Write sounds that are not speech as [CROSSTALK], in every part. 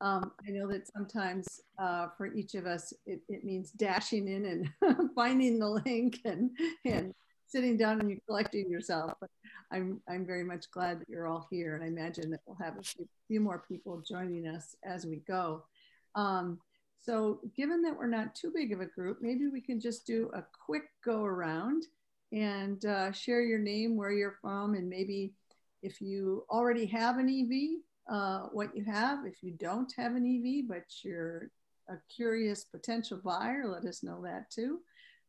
Um, I know that sometimes uh, for each of us, it, it means dashing in and [LAUGHS] finding the link and, and sitting down and collecting yourself. But I'm, I'm very much glad that you're all here. And I imagine that we'll have a few, few more people joining us as we go. Um, so given that we're not too big of a group, maybe we can just do a quick go around and uh, share your name, where you're from, and maybe if you already have an EV, uh, what you have. If you don't have an EV, but you're a curious potential buyer, let us know that too.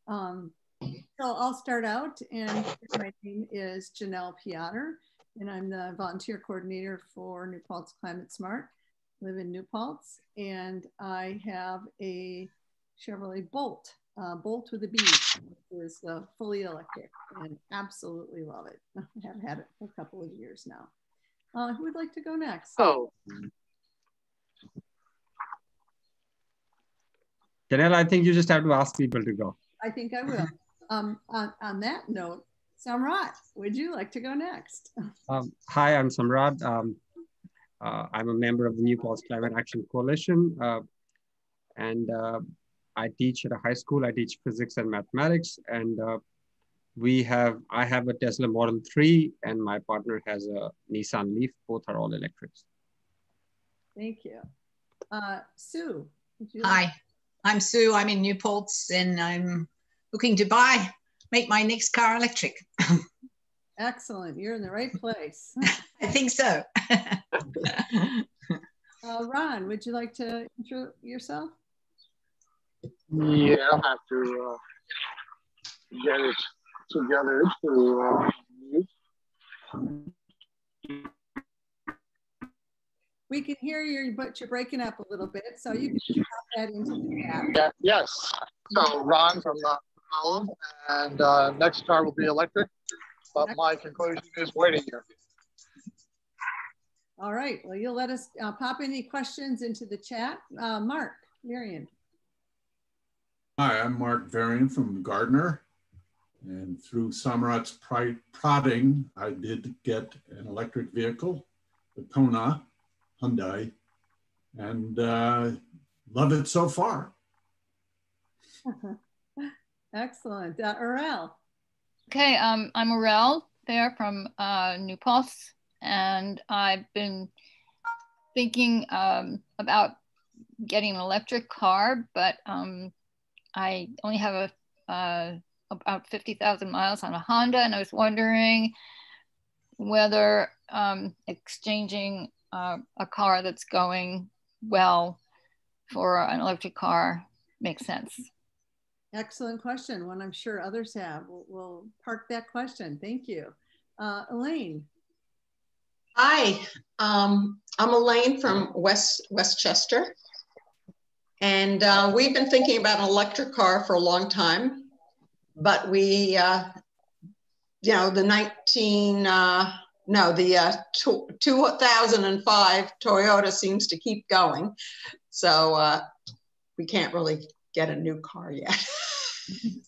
Um, so I'll start out and my name is Janelle Piotr and I'm the volunteer coordinator for New Paltz Climate Smart. I live in New Paltz and I have a Chevrolet Bolt, uh, Bolt with a B, which is uh, fully electric and absolutely love it. [LAUGHS] I have had it for a couple of years now. Uh, who would like to go next? Oh. Janelle, I think you just have to ask people to go. I think I will. Um, on, on that note, Samrat, would you like to go next? Um, hi, I'm Samrat. Um, uh, I'm a member of the New Paltz Climate Action Coalition. Uh, and uh, I teach at a high school. I teach physics and mathematics. And uh, we have, I have a Tesla Model 3 and my partner has a Nissan Leaf. Both are all electrics. Thank you. Uh, Sue. You Hi, I'm Sue. I'm in New Paltz and I'm looking to buy, make my next car electric. [LAUGHS] Excellent. You're in the right place. [LAUGHS] I think so. [LAUGHS] uh, Ron, would you like to intro yourself? Yeah, I'll have to uh, get it together to uh, We can hear you, but you're breaking up a little bit, so you can pop that into the chat. Yeah, yes. So Ron from uh, Holland, and uh, next car will be electric, but my conclusion is waiting here. All right, well, you'll let us uh, pop any questions into the chat. Uh, Mark, Varian. Hi, I'm Mark Varian from Gardner. And through Samrat's prodding, I did get an electric vehicle, the Kona Hyundai, and uh, love it so far. [LAUGHS] Excellent. Uh, Urel. Okay, um, I'm Urel there from uh, New Paltz, and I've been thinking um, about getting an electric car, but um, I only have a uh, about 50,000 miles on a Honda, and I was wondering whether um, exchanging uh, a car that's going well for an electric car makes sense. Excellent question. One I'm sure others have. We'll, we'll park that question. Thank you. Uh, Elaine. Hi, um, I'm Elaine from West Westchester. And uh, we've been thinking about an electric car for a long time, but we, uh, you know, the 19, uh, no, the uh, 2005 Toyota seems to keep going. So uh, we can't really get a new car yet. [LAUGHS]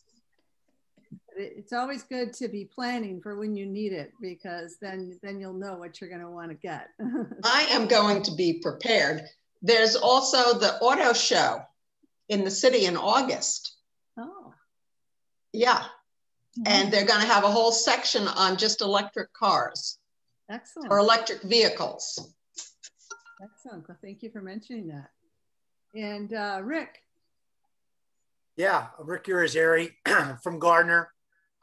it's always good to be planning for when you need it because then then you'll know what you're going to want to get. [LAUGHS] I am going to be prepared. There's also the auto show in the city in August. Yeah. Mm-hmm. And they're going to have a whole section on just electric cars. Excellent. Or electric vehicles. Excellent. Well, thank you for mentioning that. And uh, Rick. Yeah, Rick Urizari [CLEARS THROAT] from Gardner,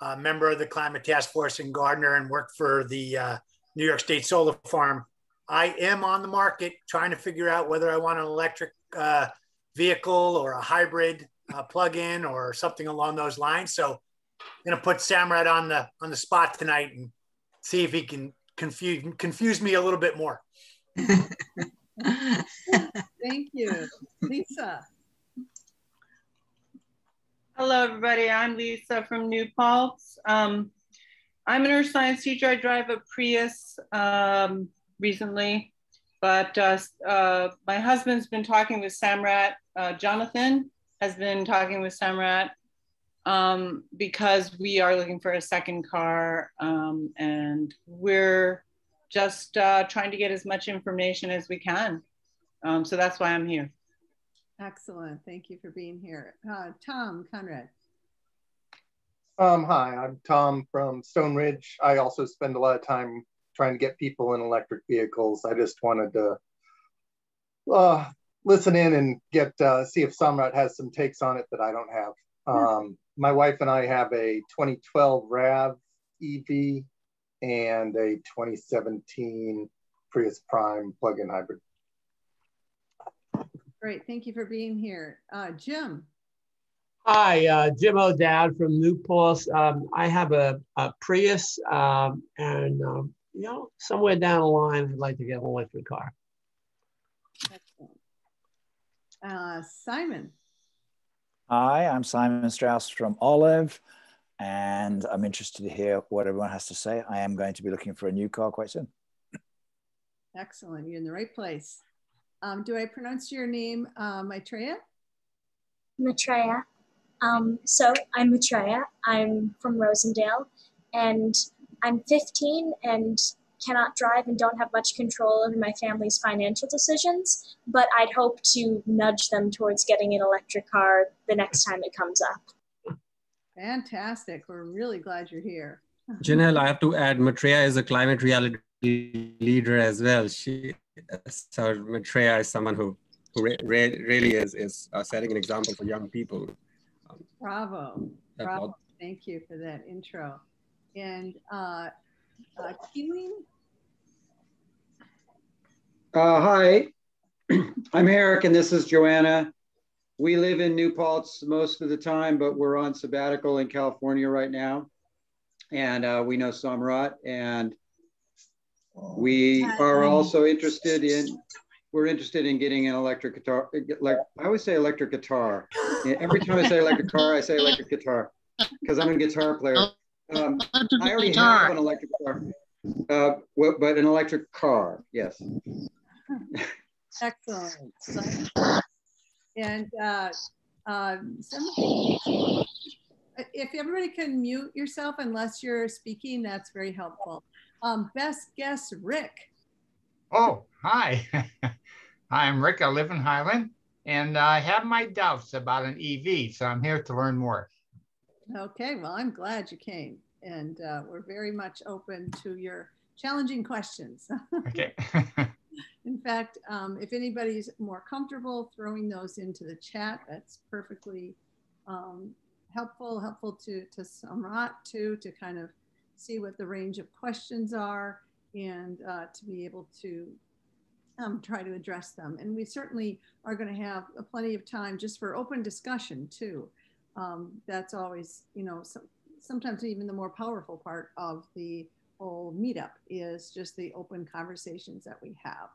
a member of the Climate Task Force in Gardner and work for the uh, New York State Solar Farm. I am on the market trying to figure out whether I want an electric uh, vehicle or a hybrid uh, plug-in or something along those lines. So I'm going to put Samrat on the on the spot tonight and see if he can confuse confuse me a little bit more. [LAUGHS] Thank you, Lisa. Hello, everybody. I'm Lisa from New Paltz. Um, I'm an earth science teacher. I drive a Prius um, recently, but uh, uh, my husband's been talking with Samrat. Uh, Jonathan has been talking with Samrat um, because we are looking for a second car um, and we're just uh, trying to get as much information as we can. Um, so that's why I'm here. Excellent. Thank you for being here. Uh, Tom Conrad. Um, hi, I'm Tom from Stone Ridge. I also spend a lot of time trying to get people in electric vehicles. I just wanted to uh, listen in and get uh, see if Samrat has some takes on it that I don't have. Um, my wife and I have a 2012 RAV EV and a 2017 Prius Prime plug-in hybrid. Great, thank you for being here. Uh, Jim. Hi, uh, Jim O'Dowd from New Paltz. Um, I have a, a Prius um, and, um, you know, somewhere down the line, I'd like to get an electric car. Excellent. Uh, Simon. Hi, I'm Simon Strauss from Olive, and I'm interested to hear what everyone has to say. I am going to be looking for a new car quite soon. Excellent, you're in the right place. Um, do I pronounce your name uh, Maitreya? Maitreya. Um, so I'm Maitreya. I'm from Rosendale, and I'm 15 and cannot drive and don't have much control over my family's financial decisions. But I'd hope to nudge them towards getting an electric car the next time it comes up. Fantastic. We're really glad you're here. [LAUGHS] Janelle, I have to add, Maitreya is a climate reality leader as well. She, so Maitreya is someone who, who re re really is, is uh, setting an example for young people. Um, Bravo. Bravo. Thank you for that intro. And uh, uh, Keeling? Uh, hi, [CLEARS THROAT] I'm Eric and this is Joanna. We live in New Paltz most of the time, but we're on sabbatical in California right now. And uh, we know Samrat and we are also interested in, we're interested in getting an electric guitar. Like I always say electric guitar. Every time I say electric car, I say electric guitar because I'm a guitar player. Um, I already have an electric car, uh, but an electric car, yes. Excellent. And uh, uh, somebody, if everybody can mute yourself unless you're speaking, that's very helpful. Um, best guess, Rick. Oh, hi. [LAUGHS] I'm Rick. I live in Highland, and I have my doubts about an EV, so I'm here to learn more. Okay, well, I'm glad you came, and uh, we're very much open to your challenging questions. [LAUGHS] okay. [LAUGHS] In fact, um, if anybody's more comfortable throwing those into the chat, that's perfectly um, helpful, helpful to, to Samrat too, to kind of see what the range of questions are and uh, to be able to um, try to address them. And we certainly are going to have plenty of time just for open discussion too. Um, that's always, you know, some, sometimes even the more powerful part of the whole meetup is just the open conversations that we have.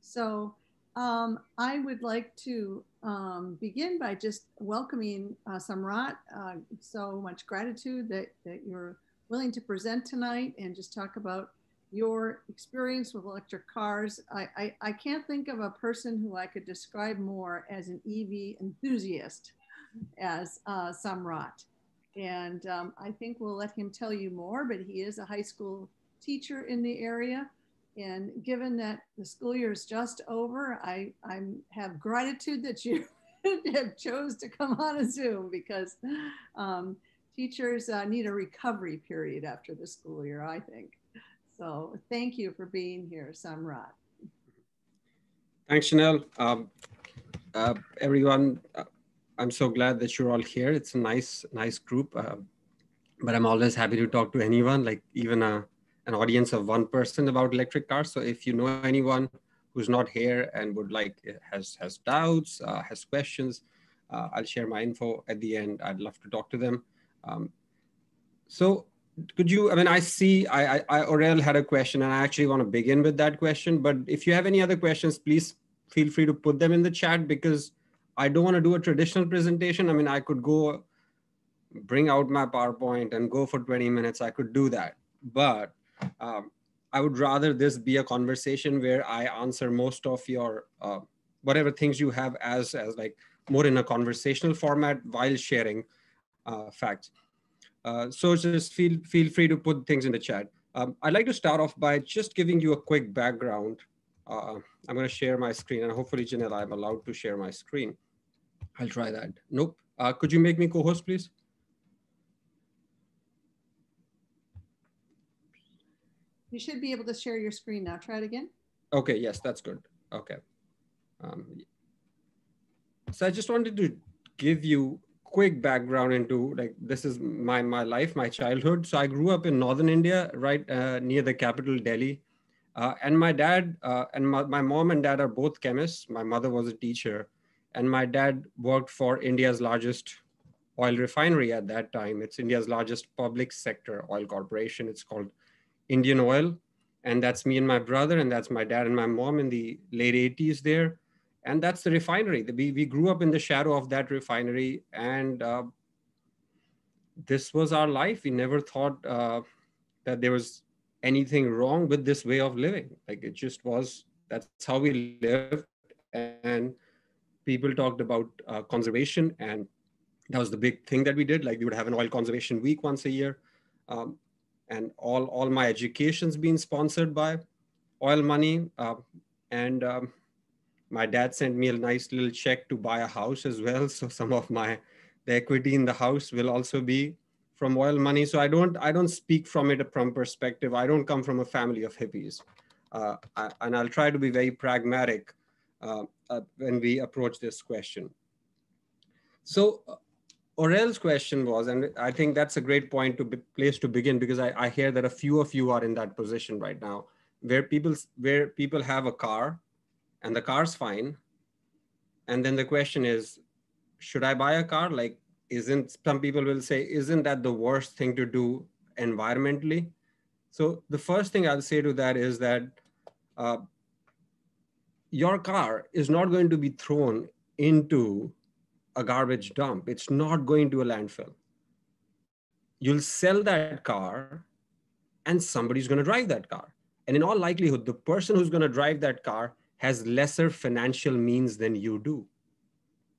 So um, I would like to um, begin by just welcoming uh, Samrat. Uh, so much gratitude that, that you're willing to present tonight and just talk about your experience with electric cars. I, I, I can't think of a person who I could describe more as an EV enthusiast as uh, Samrat. And um, I think we'll let him tell you more, but he is a high school teacher in the area. And given that the school year is just over, I i have gratitude that you [LAUGHS] have chose to come on a Zoom because um, teachers uh, need a recovery period after the school year, I think. So thank you for being here, Samrat. Thanks, Janelle. Um, uh, everyone, uh, I'm so glad that you're all here. It's a nice, nice group. Uh, but I'm always happy to talk to anyone, like even a, an audience of one person about electric cars. So if you know anyone who's not here and would like, has, has doubts, uh, has questions, uh, I'll share my info at the end. I'd love to talk to them. Um, so could you, I mean, I see, I, I, Aurel had a question and I actually want to begin with that question, but if you have any other questions, please feel free to put them in the chat because I don't want to do a traditional presentation. I mean, I could go bring out my PowerPoint and go for 20 minutes. I could do that, but um, I would rather this be a conversation where I answer most of your, uh, whatever things you have as, as like more in a conversational format while sharing uh, facts. Uh, so just feel, feel free to put things in the chat. Um, I'd like to start off by just giving you a quick background uh, I'm going to share my screen and hopefully, Janelle, I'm allowed to share my screen. I'll try that. Nope. Uh, could you make me co-host, please? You should be able to share your screen now. Try it again. Okay, yes, that's good. Okay. Um, so I just wanted to give you quick background into like this is my my life, my childhood. So I grew up in northern India, right uh, near the capital Delhi. Uh, and my dad uh, and my, my mom and dad are both chemists. My mother was a teacher, and my dad worked for India's largest oil refinery at that time. It's India's largest public sector oil corporation. It's called Indian Oil. And that's me and my brother, and that's my dad and my mom in the late 80s there. And that's the refinery. We, we grew up in the shadow of that refinery. And uh, this was our life. We never thought uh, that there was anything wrong with this way of living. Like it just was, that's how we lived. And people talked about uh, conservation and that was the big thing that we did. Like we would have an oil conservation week once a year. Um, and all, all my education's been sponsored by oil money. Uh, and um, my dad sent me a nice little check to buy a house as well. [LAUGHS] So some of my, the equity in the house will also be from oil money. So I don't, I don't speak from it from perspective. I don't come from a family of hippies. Uh, I, and I'll try to be very pragmatic uh, uh, when we approach this question. So uh, Orel's question was, and I think that's a great point to place to begin because I, I hear that a few of you are in that position right now, where people where people have a car, and the car's fine, and then the question is, should I buy a car? Like, isn't some people will say, isn't that the worst thing to do environmentally? So the first thing I'll say to that is that uh, your car is not going to be thrown into a garbage dump. It's not going to a landfill. You'll sell that car and somebody's going to drive that car. And in all likelihood, the person who's going to drive that car has lesser financial means than you do.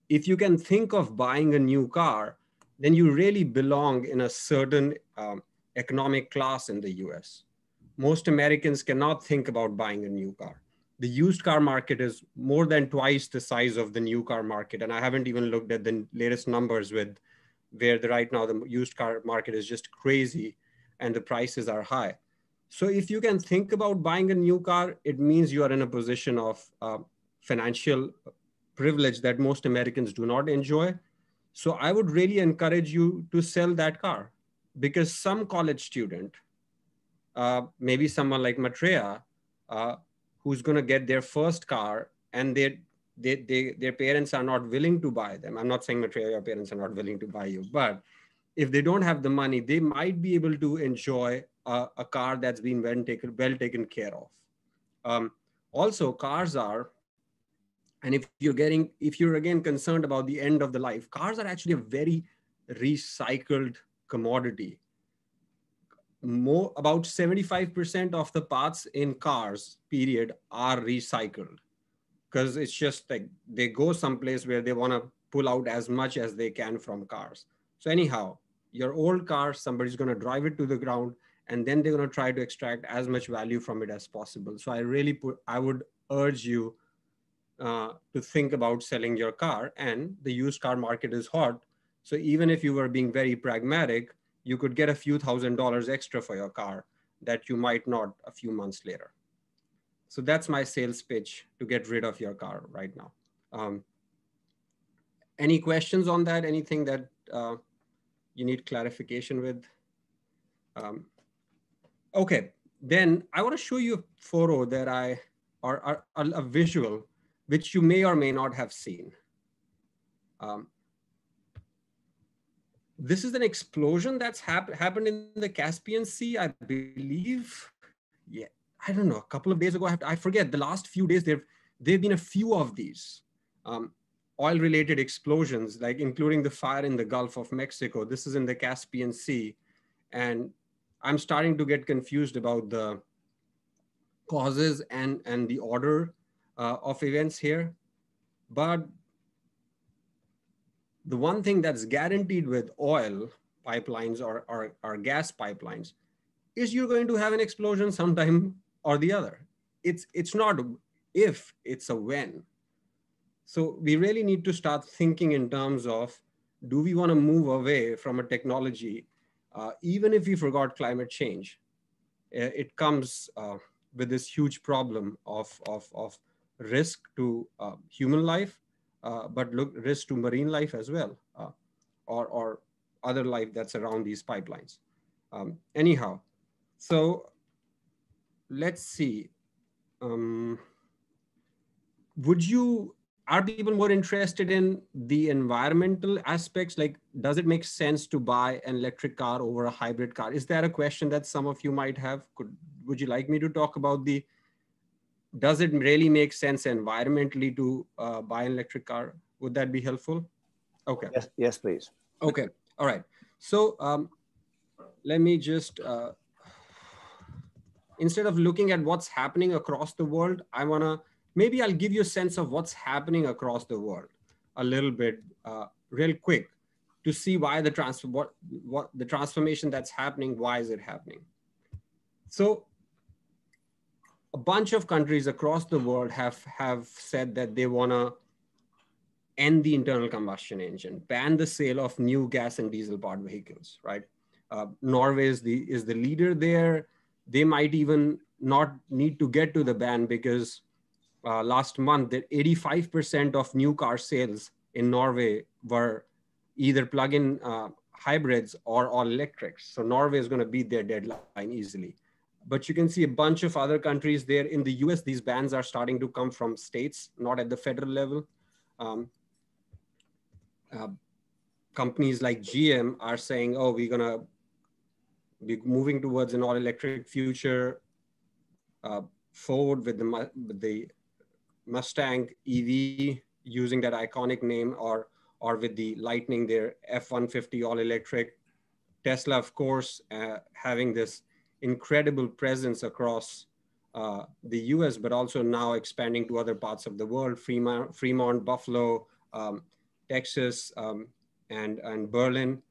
If you can think of buying a new car, then you really belong in a certain um, economic class in the US. Most Americans cannot think about buying a new car the used car market is more than twice the size of the new car market. And I haven't even looked at the latest numbers with where the right now the used car market is just crazy and the prices are high. So if you can think about buying a new car, it means you are in a position of uh, financial privilege that most Americans do not enjoy. So I would really encourage you to sell that car because some college student, uh, maybe someone like Maitreya, uh, who's going to get their first car and they, they, they, their parents are not willing to buy them. I'm not saying Maitreya, your parents are not willing to buy you, but if they don't have the money, they might be able to enjoy a, a car that's been well taken, well taken care of. Um, also, cars are, and if you're getting, if you're again concerned about the end of the life, cars are actually a very recycled commodity more about 75% of the parts in cars period are recycled. Because it's just like they go someplace where they want to pull out as much as they can from cars. So anyhow your old car somebody's going to drive it to the ground and then they're going to try to extract as much value from it as possible. So i really put i would urge you uh, to think about selling your car and the used car market is hot. So even if you were being very pragmatic you could get a few thousand dollars extra for your car that you might not a few months later. So that's my sales pitch to get rid of your car right now. Um, any questions on that? Anything that uh, you need clarification with? Um, okay, then I want to show you a photo that I, or, or, a visual, which you may or may not have seen. Um, this is an explosion that's hap happened in the Caspian Sea, I believe. Yeah, I don't know. A couple of days ago, I, to, I forget. The last few days, there there've been a few of these um, oil-related explosions, like including the fire in the Gulf of Mexico. This is in the Caspian Sea, and I'm starting to get confused about the causes and and the order uh, of events here. But the one thing that's guaranteed with oil pipelines or, or, or gas pipelines is you're going to have an explosion sometime or the other. It's, it's not if, it's a when. So we really need to start thinking in terms of, do we want to move away from a technology, uh, even if we forgot climate change? It comes uh, with this huge problem of, of, of risk to uh, human life, uh, but look, risk to marine life as well, uh, or, or other life that's around these pipelines. Um, anyhow, so let's see. Um, would you, are people more interested in the environmental aspects? Like, does it make sense to buy an electric car over a hybrid car? Is that a question that some of you might have? Could, would you like me to talk about the, does it really make sense environmentally to uh, buy an electric car? Would that be helpful? Okay. Yes, yes, please. Okay. All right. So um, let me just, uh, instead of looking at what's happening across the world, I want to, maybe I'll give you a sense of what's happening across the world a little bit uh, real quick to see why the transfer, what, what the transformation that's happening, why is it happening? So a bunch of countries across the world have, have said that they want to end the internal combustion engine, ban the sale of new gas and diesel powered vehicles, right? Uh, Norway is the, is the leader there. They might even not need to get to the ban because uh, last month that 85% of new car sales in Norway were either plug-in uh, hybrids or all electrics. So Norway is going to beat their deadline easily. But you can see a bunch of other countries there. In the US, these bans are starting to come from states, not at the federal level. Um, uh, companies like GM are saying, oh, we're gonna be moving towards an all electric future. Uh, Ford with the, with the Mustang EV using that iconic name or, or with the Lightning, their F-150 all electric. Tesla, of course, uh, having this incredible presence across uh, the US, but also now expanding to other parts of the world, Fremont, Fremont Buffalo, um, Texas, um, and, and Berlin.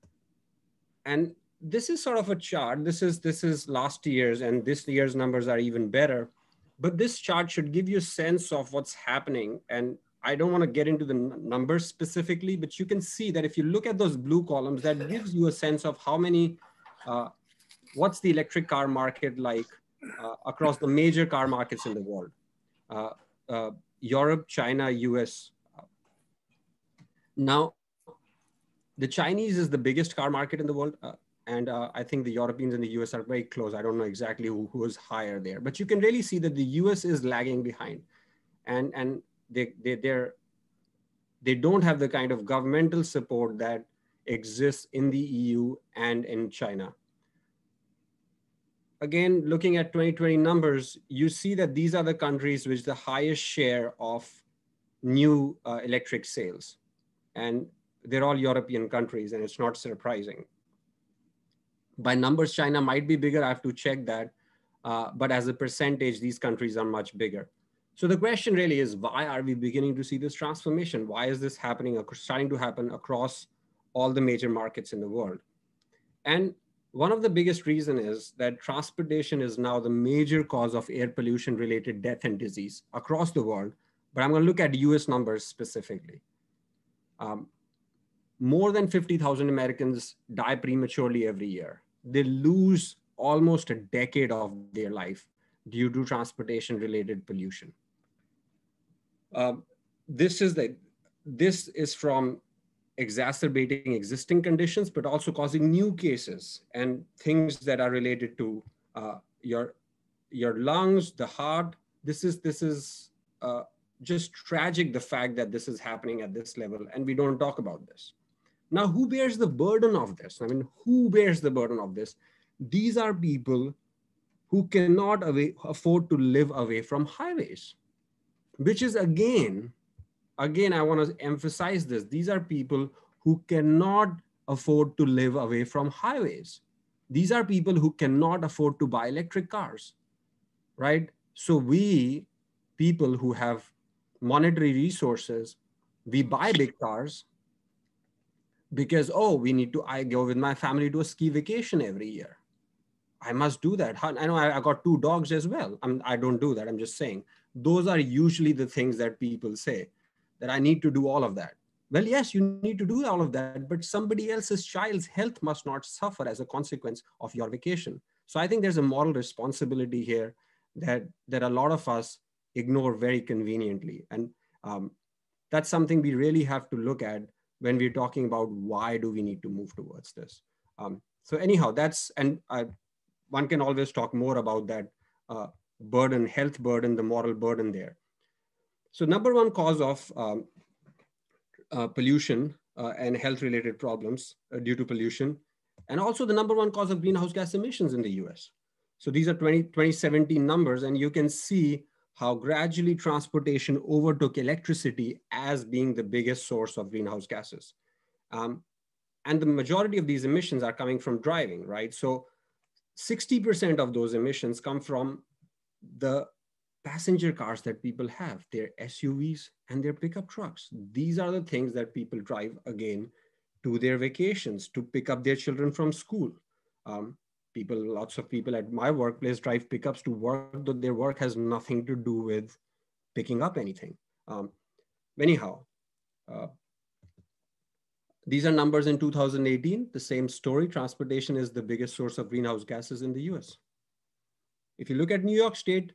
And this is sort of a chart. This is, this is last year's and this year's numbers are even better. But this chart should give you a sense of what's happening. And I don't want to get into the numbers specifically, but you can see that if you look at those blue columns, that gives you a sense of how many, uh, what's the electric car market like uh, across the major car markets in the world. Uh, uh Europe, China, US, now, the Chinese is the biggest car market in the world. Uh, and uh, I think the Europeans and the US are very close. I don't know exactly who, who is higher there, but you can really see that the US is lagging behind. And, and they, they, they're, they don't have the kind of governmental support that exists in the EU and in China. Again, looking at 2020 numbers, you see that these are the countries with the highest share of new uh, electric sales and they're all European countries, and it's not surprising. By numbers, China might be bigger. I have to check that. Uh, but as a percentage, these countries are much bigger. So the question really is, why are we beginning to see this transformation? Why is this happening, starting to happen across all the major markets in the world? And one of the biggest reason is that transportation is now the major cause of air pollution related death and disease across the world. But I'm gonna look at US numbers specifically. Um, more than 50,000 Americans die prematurely every year. They lose almost a decade of their life due to transportation related pollution. Uh, this is the this is from exacerbating existing conditions, but also causing new cases and things that are related to uh, your your lungs, the heart. This is this is uh, just tragic the fact that this is happening at this level and we don't talk about this. Now, who bears the burden of this? I mean, who bears the burden of this? These are people who cannot away, afford to live away from highways, which is again, again, I want to emphasize this. These are people who cannot afford to live away from highways. These are people who cannot afford to buy electric cars, right? So we, people who have monetary resources, we buy big cars because, oh, we need to, I go with my family to a ski vacation every year. I must do that. I know I, got two dogs as well. I'm, I don't do that. I'm just saying those are usually the things that people say that I need to do all of that. Well, yes, you need to do all of that, but somebody else's child's health must not suffer as a consequence of your vacation. So I think there's a moral responsibility here that, that a lot of us ignore very conveniently. And um, that's something we really have to look at when we're talking about why do we need to move towards this. Um, so anyhow, that's, and I, one can always talk more about that uh, burden, health burden, the moral burden there. So number one cause of um, uh, pollution uh, and health related problems uh, due to pollution, and also the number one cause of greenhouse gas emissions in the US. So these are 20, 2017 numbers, and you can see how gradually transportation overtook electricity as being the biggest source of greenhouse gases. Um, and the majority of these emissions are coming from driving, right? So 60% of those emissions come from the passenger cars that people have, their SUVs and their pickup trucks. These are the things that people drive again to their vacations, to pick up their children from school. Um, people, lots of people at my workplace drive pickups to work, though their work has nothing to do with picking up anything. Um, anyhow, uh, these are numbers in 2018, the same story. Transportation is the biggest source of greenhouse gases in the US. If you look at New York State,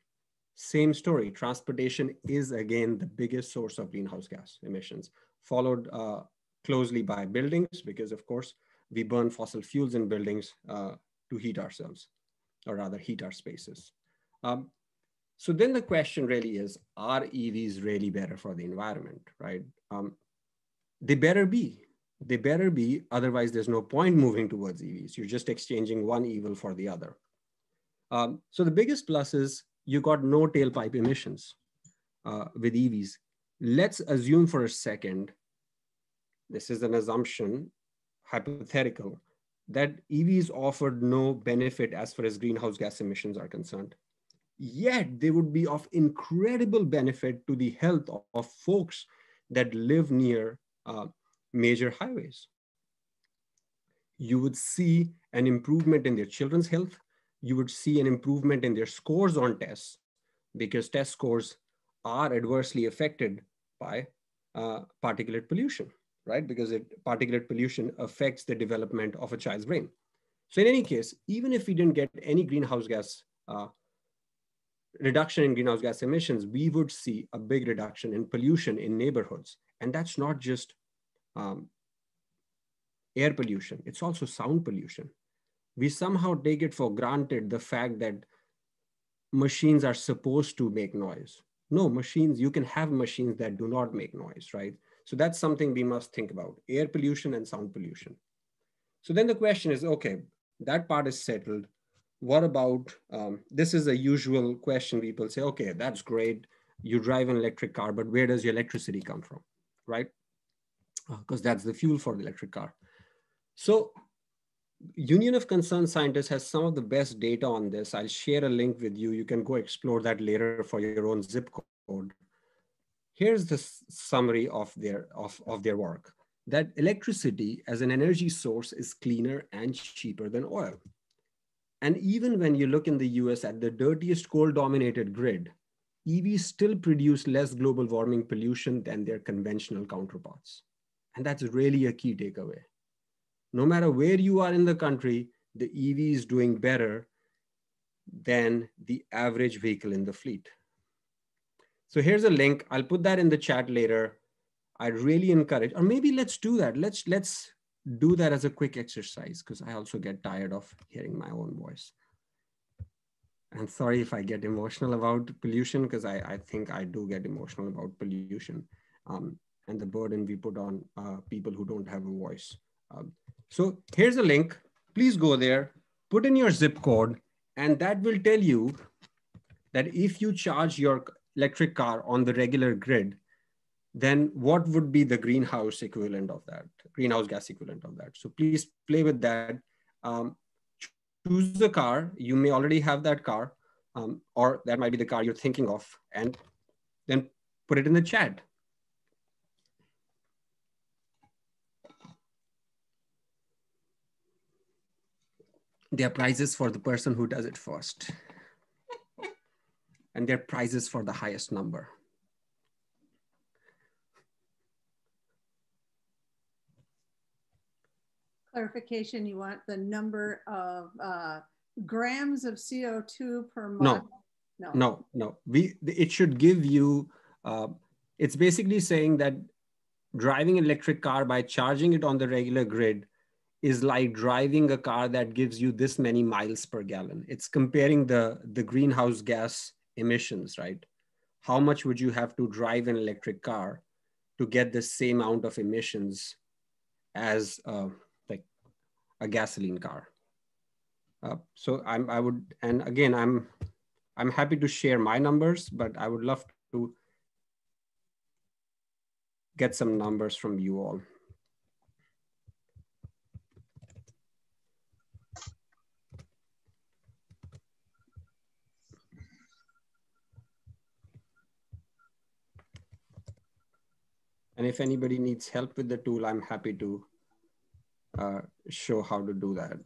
same story. Transportation is again the biggest source of greenhouse gas emissions, followed uh, closely by buildings, because of course we burn fossil fuels in buildings uh, to heat ourselves, or rather heat our spaces. Um, so then the question really is, are EVs really better for the environment, right? Um, they better be. They better be, otherwise there's no point moving towards EVs. You're just exchanging one evil for the other. Um, so the biggest plus is you got no tailpipe emissions uh, with EVs. Let's assume for a second, this is an assumption, hypothetical, that EVs offered no benefit as far as greenhouse gas emissions are concerned. Yet they would be of incredible benefit to the health of, of folks that live near uh, major highways. You would see an improvement in their children's health. You would see an improvement in their scores on tests because test scores are adversely affected by uh, particulate pollution right? Because it, particulate pollution affects the development of a child's brain. So in any case, even if we didn't get any greenhouse gas uh, reduction in greenhouse gas emissions, we would see a big reduction in pollution in neighborhoods. And that's not just um, air pollution, it's also sound pollution. We somehow take it for granted the fact that machines are supposed to make noise. No, machines, you can have machines that do not make noise, right? So that's something we must think about, air pollution and sound pollution. So then the question is, okay, that part is settled. What about, um, this is a usual question people say, okay, that's great. You drive an electric car, but where does your electricity come from, right? Because uh, that's the fuel for the electric car. So Union of Concerned Scientists has some of the best data on this. I'll share a link with you. You can go explore that later for your own zip code here's the summary of their, of, of their work, that electricity as an energy source is cleaner and cheaper than oil. And even when you look in the US at the dirtiest coal dominated grid, EVs still produce less global warming pollution than their conventional counterparts. And that's really a key takeaway. No matter where you are in the country, the EV is doing better than the average vehicle in the fleet. So here's a link. I'll put that in the chat later. I really encourage, or maybe let's do that. Let's let's do that as a quick exercise because I also get tired of hearing my own voice. And sorry if I get emotional about pollution because I, I think I do get emotional about pollution um, and the burden we put on uh, people who don't have a voice. Um, so here's a link. Please go there, put in your zip code, and that will tell you that if you charge your electric car on the regular grid, then what would be the greenhouse equivalent of that, greenhouse gas equivalent of that? So please play with that. Um, choose the car. You may already have that car, um, or that might be the car you're thinking of, and then put it in the chat. There are prizes for the person who does it first. And there are prizes for the highest number. Clarification, you want the number of uh, grams of CO2 per month? No, no, no, no. We, it should give you, uh, it's basically saying that driving an electric car by charging it on the regular grid is like driving a car that gives you this many miles per gallon. It's comparing the, the greenhouse gas emissions, right? How much would you have to drive an electric car to get the same amount of emissions as uh, like a gasoline car? Uh, so I'm, I would, and again, I'm, I'm happy to share my numbers, but I would love to get some numbers from you all. And if anybody needs help with the tool, I'm happy to uh, show how to do that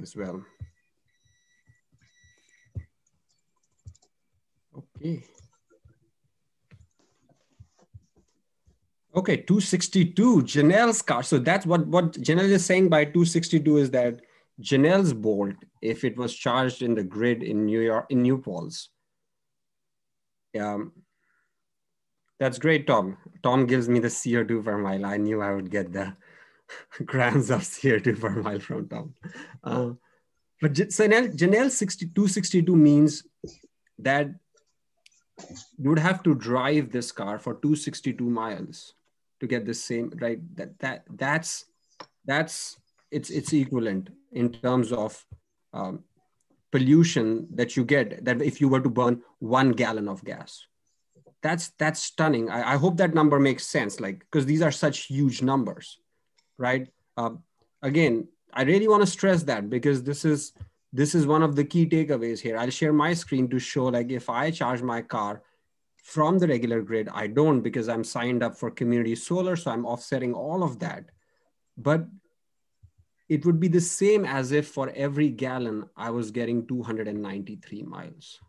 as well. Okay. Okay, 262, Janelle's car. So that's what, what Janelle is saying by 262 is that Janelle's Bolt, if it was charged in the grid in New York, in New Paltz, um, that's great, Tom. Tom gives me the CO2 per mile. I knew I would get the [LAUGHS] grams of CO2 per mile from Tom. Uh, but Janelle, Janelle 6262 means that you would have to drive this car for 262 miles to get the same, right? That, that, that's, that's, it's, it's equivalent in terms of um, pollution that you get that if you were to burn one gallon of gas that's that's stunning. I, I, hope that number makes sense like because these are such huge numbers right? Uh, again i really want to stress that because this is this is one of the key takeaways here. I'll share my screen to show like if i charge my car from the regular grid i don't because i'm signed up for community solar so i'm offsetting all of that. But it would be the same as if for every gallon i was getting 293 miles.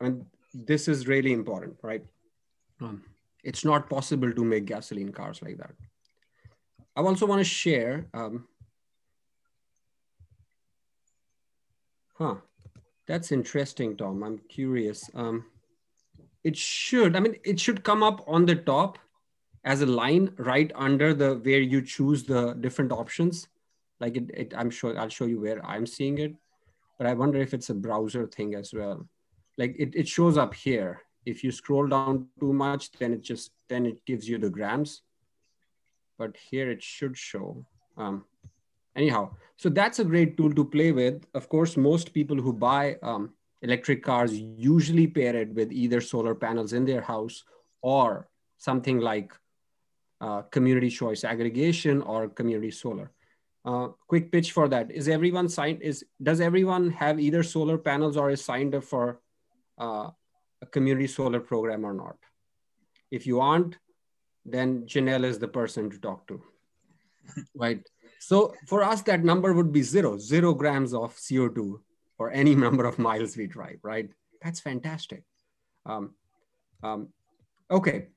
And this is really important, right? Um, it's not possible to make gasoline cars like that. I also want to share, um, huh, that's interesting, Tom. I'm curious. Um, it should, I mean, it should come up on the top as a line right under the where you choose the different options. Like it, it I'm sure I'll show you where I'm seeing it, but I wonder if it's a browser thing as well like it, it shows up here. If you scroll down too much, then it just, then it gives you the grams. But here it should show. Um, anyhow, so that's a great tool to play with. Of course, most people who buy um, electric cars usually pair it with either solar panels in their house or something like uh, community choice aggregation or community solar. Uh, quick pitch for that is everyone signed is does everyone have either solar panels or is signed up for uh, a community solar program or not. If you aren't, then Janelle is the person to talk to, [LAUGHS] right? So for us, that number would be zero, zero grams of CO2 for any [LAUGHS] number of miles we drive, right? That's fantastic. Um, um, okay.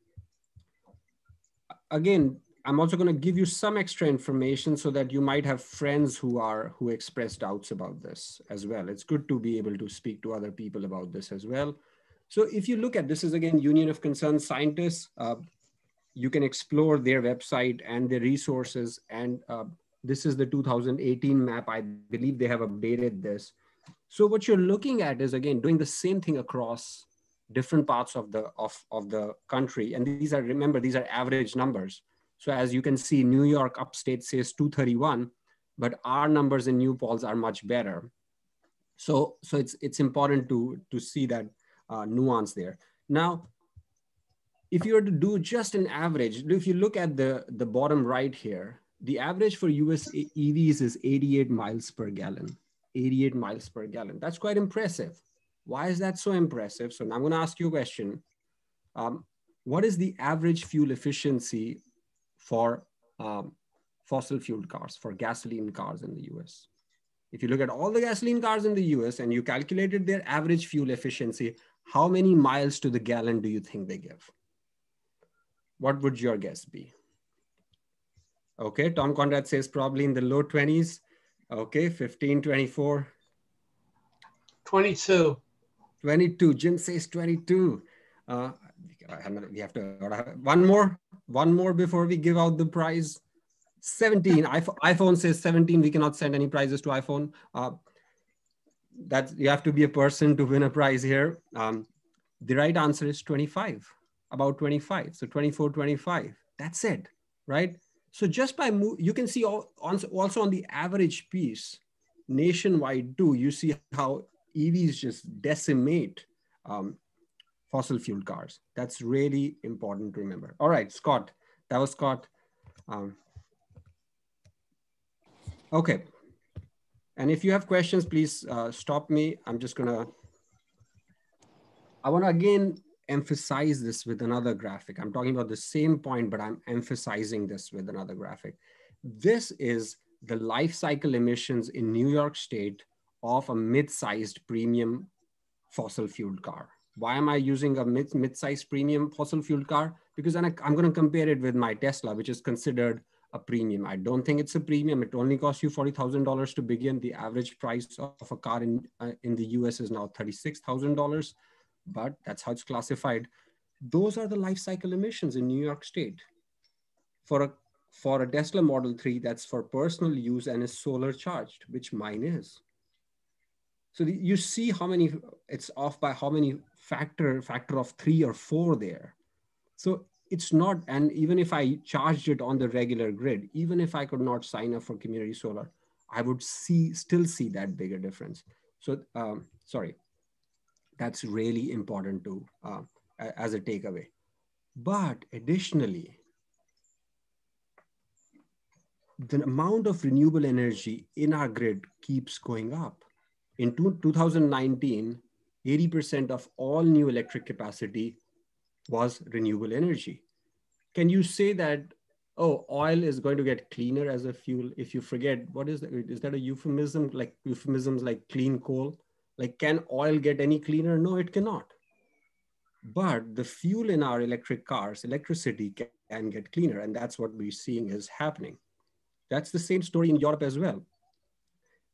Again, I'm also going to give you some extra information so that you might have friends who are who express doubts about this as well. It's good to be able to speak to other people about this as well. So if you look at this is again Union of Concerned Scientists, uh, you can explore their website and their resources. And uh, this is the 2018 map. I believe they have updated this. So what you're looking at is again doing the same thing across different parts of the of, of the country. And these are remember these are average numbers. So as you can see, New York upstate says 231, but our numbers in New Paltz are much better. So, so it's, it's important to, to see that uh, nuance there. Now, if you were to do just an average, if you look at the, the bottom right here, the average for US EVs is 88 miles per gallon, 88 miles per gallon. That's quite impressive. Why is that so impressive? So now I'm gonna ask you a question. Um, what is the average fuel efficiency for um, fossil fuel cars, for gasoline cars in the US? If you look at all the gasoline cars in the US and you calculated their average fuel efficiency, how many miles to the gallon do you think they give? What would your guess be? Okay, Tom Conrad says probably in the low 20s. Okay, 15, 24. 22. 22. Jim says 22. Uh, we have to one more, one more before we give out the prize. 17. [LAUGHS] iPhone says 17. We cannot send any prizes to iPhone. Uh, that you have to be a person to win a prize here. Um, the right answer is 25, about 25. So 24, 25. That's it, right? So just by move, you can see all, also on the average piece nationwide too, you see how EVs just decimate um, fossil fuel cars. That's really important to remember. All right, Scott, that was Scott. Um, okay. And if you have questions, please uh, stop me. I'm just gonna, I wanna again emphasize this with another graphic. I'm talking about the same point, but I'm emphasizing this with another graphic. This is the life cycle emissions in New York State of a mid-sized premium fossil fueled car. Why am I using a mid, mid-sized premium fossil fuel car? Because I'm, I'm going to compare it with my Tesla, which is considered a premium. I don't think it's a premium. It only costs you $40,000 to begin. The average price of a car in, uh, in the US is now $36,000 but that's how it's classified. Those are the life cycle emissions in New York State. For a, for a Tesla Model 3, that's for personal use and is solar charged, which mine is. So the, you see how many, it's off by how many factor, factor of three or four there. So it's not, and even if I charged it on the regular grid, even if I could not sign up for community solar, I would see, still see that bigger difference. So, um, sorry, that's really important to uh, as a takeaway. But additionally, the amount of renewable energy in our grid keeps going up. In two, 2019, 80% of all new electric capacity was renewable energy. Can you say that, oh, oil is going to get cleaner as a fuel? If you forget, what is that? Is that a euphemism, like euphemisms like clean coal? Like, can oil get any cleaner? No, it cannot. But the fuel in our electric cars, electricity can get cleaner. And that's what we're seeing is happening. That's the same story in Europe as well.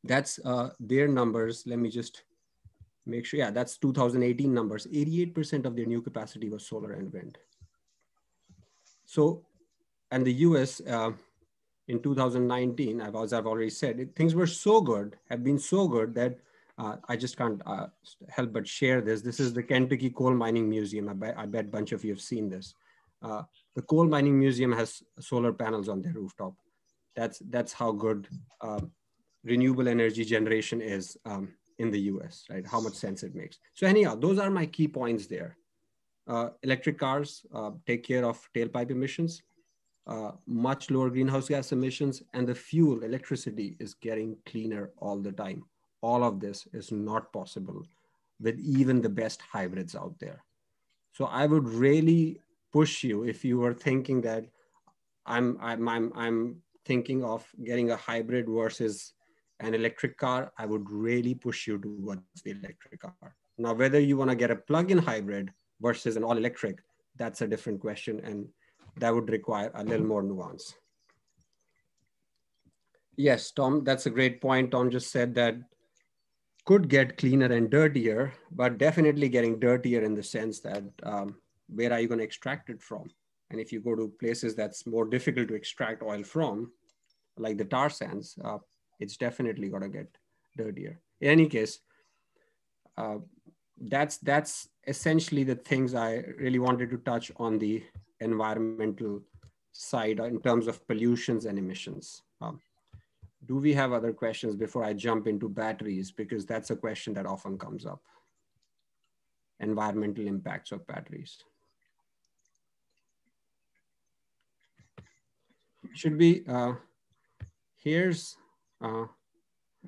That's uh, their numbers. Let me just make sure. Yeah, that's 2018 numbers. 88% of their new capacity was solar and wind. So, and the US uh, in 2019, as I've already said, things were so good, have been so good that uh, I just can't uh, help but share this. This is the Kentucky Coal Mining Museum. I bet, I bet a bunch of you have seen this. Uh, the Coal Mining Museum has solar panels on their rooftop. That's, that's how good um, renewable energy generation is um, in the US, right? How much sense it makes. So anyhow, those are my key points there. Uh, electric cars uh, take care of tailpipe emissions, uh, much lower greenhouse gas emissions, and the fuel, electricity, is getting cleaner all the time all of this is not possible with even the best hybrids out there. So I would really push you if you were thinking that I'm, I'm, I'm, I'm thinking of getting a hybrid versus an electric car, I would really push you towards the electric car. Now, whether you want to get a plug-in hybrid versus an all-electric, that's a different question, and that would require a little more nuance. Yes, Tom, that's a great point. Tom just said that could get cleaner and dirtier, but definitely getting dirtier in the sense that um, where are you going to extract it from? And if you go to places that's more difficult to extract oil from, like the tar sands, uh, it's definitely going to get dirtier. In any case, uh, that's that's essentially the things I really wanted to touch on the environmental side in terms of pollutions and emissions. Um, do we have other questions before I jump into batteries? Because that's a question that often comes up. Environmental impacts of batteries. Should be, uh, here's uh,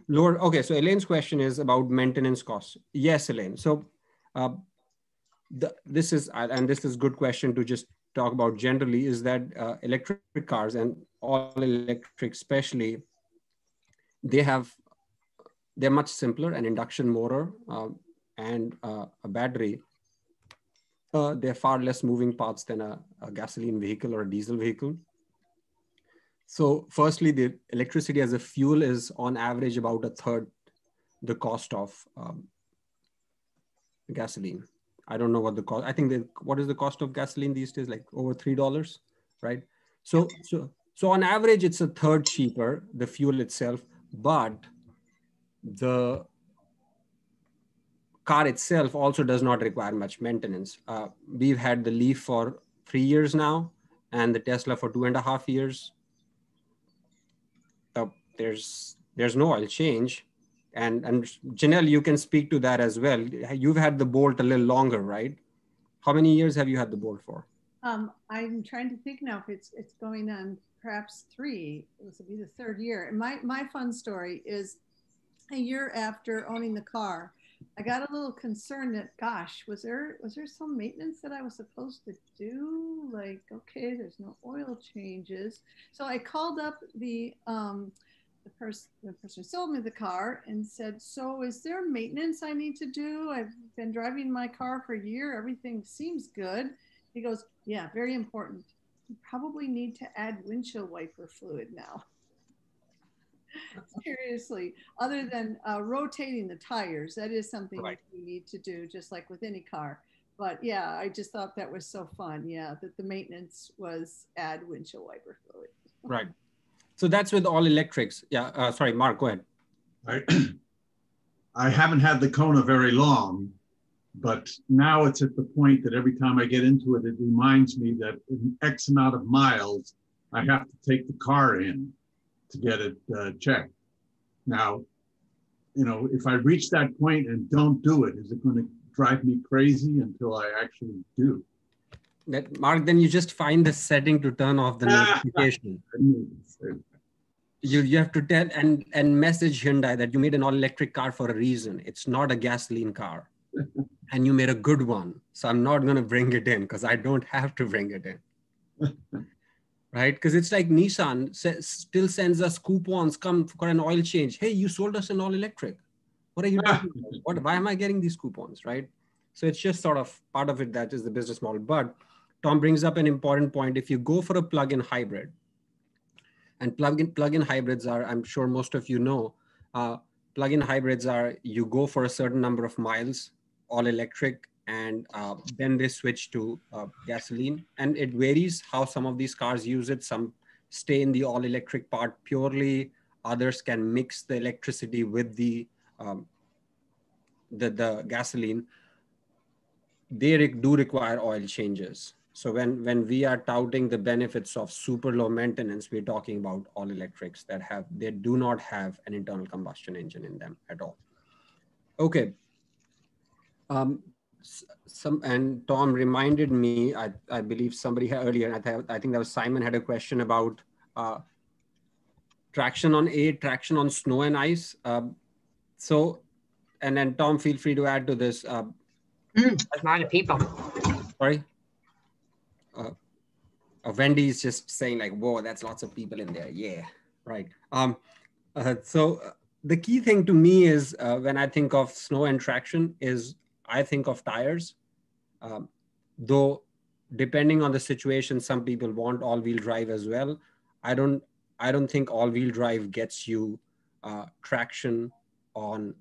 lower, okay, so Elaine's question is about maintenance costs. Yes, Elaine. So uh, the, this is, and this is good question to just talk about generally, is that uh, electric cars and all electric especially they have they're much simpler, an induction motor um, and uh, a battery. Uh, they're far less moving parts than a, a, gasoline vehicle or a diesel vehicle. So firstly, the electricity as a fuel is on average about a third the cost of um, gasoline. I don't know what the cost, I think the, what is the cost of gasoline these days? Like over $3, right? So, so, so on average, it's a third cheaper, the fuel itself, but the car itself also does not require much maintenance. Uh, we've had the Leaf for three years now and the Tesla for two and a half years. There's, there's no oil change. And, and Janelle, you can speak to that as well. You've had the Bolt a little longer, right? How many years have you had the Bolt for? Um, I'm trying to think now if it's it's going on perhaps three. This will be the third year. My my fun story is a year after owning the car, I got a little concerned that gosh, was there was there some maintenance that I was supposed to do? Like, okay, there's no oil changes. So I called up the um, the person the person who sold me the car and said, So is there maintenance I need to do? I've been driving my car for a year, everything seems good. He goes, Yeah, very important. You probably need to add windshield wiper fluid now. [LAUGHS] Seriously, other than uh, rotating the tires, that is something right. you need to do, just like with any car. But yeah, I just thought that was so fun. Yeah, that the maintenance was add windshield wiper fluid. Right. So that's with all electrics. Yeah. Uh, sorry, Mark, go ahead. I, [CLEARS THROAT] I haven't had the Kona very long, but now it's at the point that every time I get into it, it reminds me that in X amount of miles, I have to take the car in to get it uh, checked. Now, you know, if I reach that point and don't do it, is it going to drive me crazy until I actually do? That Mark, then you just find the setting to turn off the ah, notification. you you have to tell and and message Hyundai that you made an all electric car for a reason. It's not a gasoline car, [LAUGHS] and you made a good one. So I'm not going to bring it in because I don't have to bring it in. [LAUGHS] right? Because it's like Nissan still sends us coupons, come for an oil change. Hey, you sold us an all electric. What are you ah. doing? what, why am I getting these coupons, right? So it's just sort of part of it that is the business model. But Tom brings up an important point. If you go for a plug-in hybrid, and plug-in plug-in hybrids are, I'm sure most of you know, uh, plug-in hybrids are you go for a certain number of miles, all electric, and uh, then they switch to uh, gasoline. And it varies how some of these cars use it. Some stay in the all electric part purely. Others can mix the electricity with the um, the, the gasoline. They re do require oil changes. So when, when we are touting the benefits of super low maintenance, we're talking about all electrics that have, they do not have an internal combustion engine in them at all. Okay. Um, some and Tom reminded me, I, I believe somebody [LAUGHS] earlier, I, th I think that was Simon had a question about uh, traction on A, traction on snow and ice. Uh, so, and then Tom, feel free to add to this. Uh, mm, that's a lot of people. Sorry? Uh, uh, Wendy's just saying like, whoa, that's lots of people in there. Yeah, right. Um, uh, so uh, the key thing to me is uh, when I think of snow and traction is I think of tires. Um, though depending on the situation, some people want all-wheel drive as well. I don't. I don't think all-wheel drive gets you uh, traction on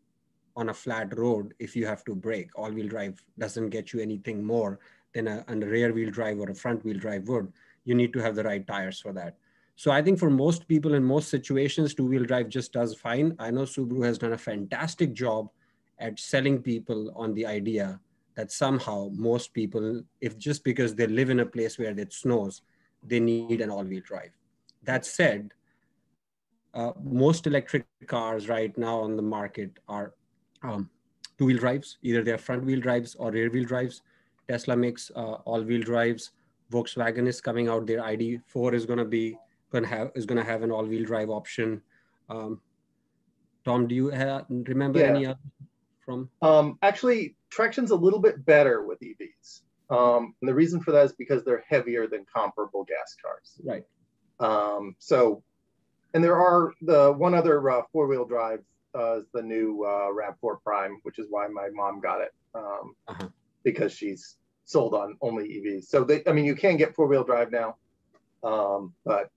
on a flat road if you have to brake. All-wheel drive doesn't get you anything more than a, a rear-wheel drive or a front-wheel drive would. You need to have the right tires for that. So I think for most people in most situations, two-wheel drive just does fine. I know Subaru has done a fantastic job at selling people on the idea that somehow most people, if just because they live in a place where it snows, they need an all-wheel drive. That said, uh, most electric cars right now on the market are um, two-wheel drives. Either they're front-wheel drives or rear-wheel drives. Tesla makes uh, all-wheel drives. Volkswagen is coming out. Their ID4 is going to be going to have is going to have an all-wheel drive option. Um, Tom, do you have, remember yeah. any other? from? Um, actually, traction's a little bit better with EVs. Um, and the reason for that is because they're heavier than comparable gas cars. Right. Um, so, and there are the one other uh, four-wheel drive uh, is the new uh, RAV4 Prime, which is why my mom got it um, uh-huh. Because she's sold on only EVs. So they, I mean, you can get four wheel drive now, um, but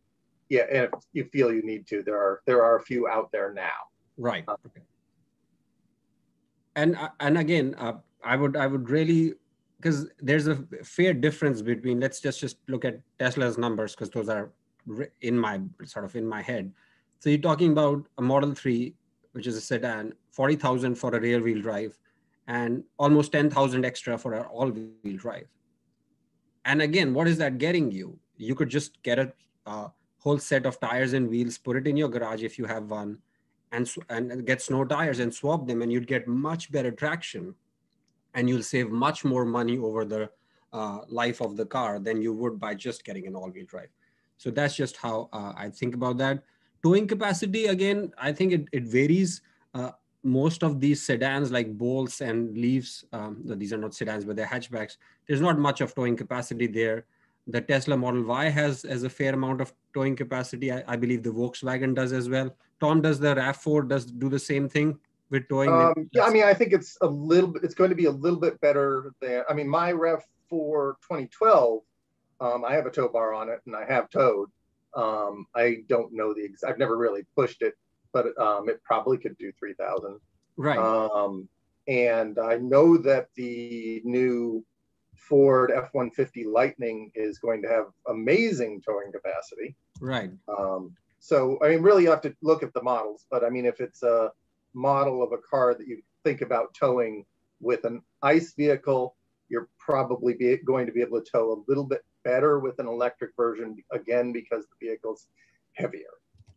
yeah, and if you feel you need to, there are there are a few out there now. Right. Uh, okay. And uh, and again, uh, I would I would really because there's a fair difference between let's just just look at Tesla's numbers because those are in my sort of in my head. So you're talking about a Model 3, which is a sedan, 40,000 for a rear wheel drive, and almost 10,000 extra for an all wheel drive. And again, what is that getting you? You could just get a, a whole set of tires and wheels, put it in your garage if you have one, and, and get snow tires and swap them, and you'd get much better traction. And you'll save much more money over the uh, life of the car than you would by just getting an all wheel drive. So that's just how uh, I think about that. Towing capacity, again, I think it, it varies. Uh, most of these sedans like Bolts and Leafs, um, these are not sedans, but they're hatchbacks. There's not much of towing capacity there. The Tesla Model Y has, has a fair amount of towing capacity. I, I believe the Volkswagen does as well. Tom, does the RAV4 does do the same thing with towing? Um, yeah, I mean, I think it's a little bit, it's going to be a little bit better there. I mean, my RAV4 2012 um, I have a tow bar on it and I have towed. Um, I don't know the exact, I've never really pushed it, but um, it probably could do 3,000. Right. Um, and I know that the new Ford F-150 Lightning is going to have amazing towing capacity. Right. Um, so, I mean, really you have to look at the models, but I mean, if it's a model of a car that you think about towing with an ICE vehicle, you're probably be, going to be able to tow a little bit better with an electric version again because the vehicle's heavier.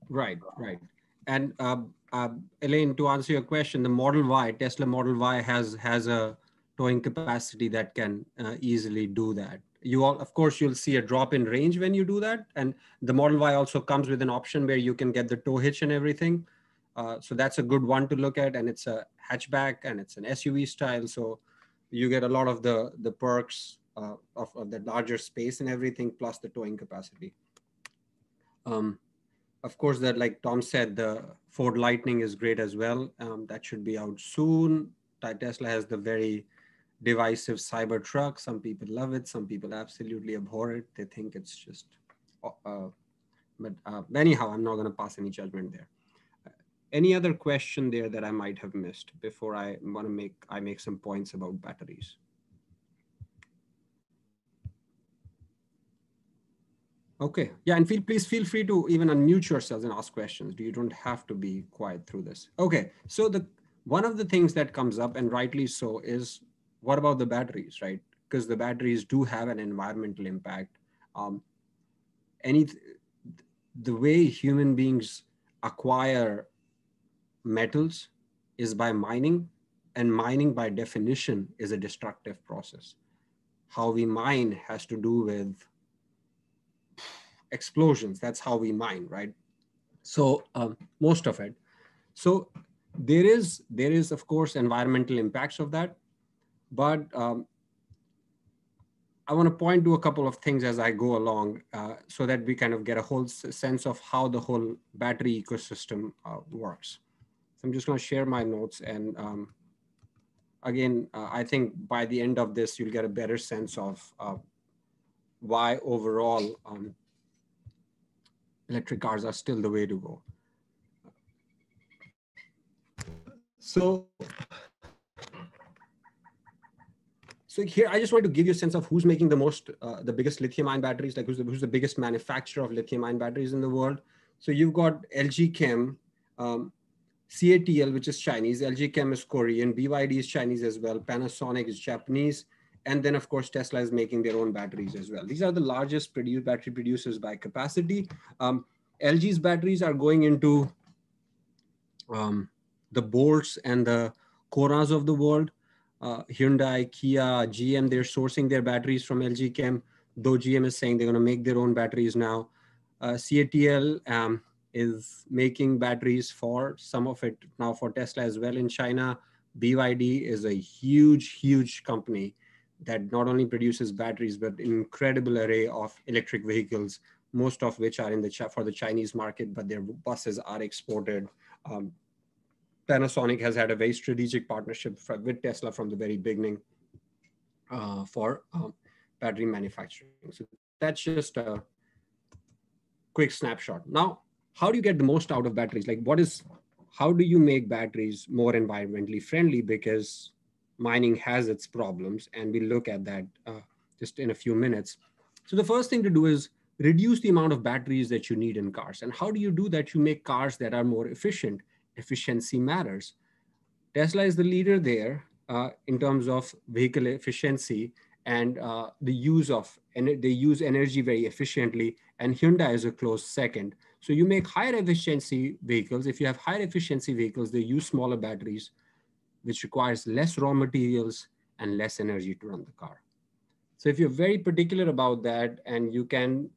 Right, right. And uh, uh, Elaine, to answer your question, the Model Y, Tesla Model Y has has a towing capacity that can uh, easily do that. You all, of course, you'll see a drop in range when you do that. And the Model Y also comes with an option where you can get the tow hitch and everything. Uh, so that's a good one to look at. And it's a hatchback and it's an SUV style. So you get a lot of the, the perks uh, of, of, the larger space and everything, plus the towing capacity. Um, of course, that like Tom said, the Ford Lightning is great as well. Um, that should be out soon. Tesla has the very divisive Cybertruck. Some people love it. Some people absolutely abhor it. They think it's just, uh, uh but uh, anyhow, I'm not going to pass any judgment there. any other question there that I might have missed before I want to make I make some points about batteries? Okay, yeah, and feel please feel free to even unmute yourselves and ask questions. You don't have to be quiet through this. Okay, so the one of the things that comes up, and rightly so, is what about the batteries, right? Because the batteries do have an environmental impact. Um, any the way human beings acquire metals is by mining, and mining by definition is a destructive process. How we mine has to do with explosions. That's how we mine, right? So um, most of it. So there is there is of course environmental impacts of that, but um, I want to point to a couple of things as I go along, uh, so that we kind of get a whole sense of how the whole battery ecosystem uh, works. So I'm just going to share my notes and. Um, again, uh, I think by the end of this, you'll get a better sense of uh, why overall um, electric cars are still the way to go. So, so here I just want to give you a sense of who's making the most, uh, the biggest lithium-ion batteries, like who's the, who's the biggest manufacturer of lithium-ion batteries in the world. So you've got LG Chem, um, CATL, which is Chinese, LG Chem is Korean, BYD is Chinese as well, Panasonic is Japanese, and then of course, Tesla is making their own batteries as well. These are the largest produce, battery producers by capacity. Um, LG's batteries are going into um, the Bolts and the Konas of the world. Uh, Hyundai, Kia, GM, they're sourcing their batteries from LG Chem, though GM is saying they're going to make their own batteries now. Uh, CATL um, is making batteries for some of it now for Tesla as well in China. BYD is a huge, huge company that not only produces batteries, but an incredible array of electric vehicles, most of which are in the for the Chinese market, but their buses are exported. Um, Panasonic has had a very strategic partnership with Tesla from the very beginning uh, for um, battery manufacturing. So that's just a quick snapshot. Now, how do you get the most out of batteries? Like what is, how do you make batteries more environmentally friendly? Because mining has its problems and we look at that uh, just in a few minutes. So the first thing to do is reduce the amount of batteries that you need in cars. And how do you do that? You make cars that are more efficient. Efficiency matters. Tesla is the leader there uh, in terms of vehicle efficiency and uh, the use of, and they use energy very efficiently. And Hyundai is a close second. So you make higher efficiency vehicles. If you have higher efficiency vehicles, they use smaller batteries, which requires less raw materials and less energy to run the car. So if you're very particular about that and you can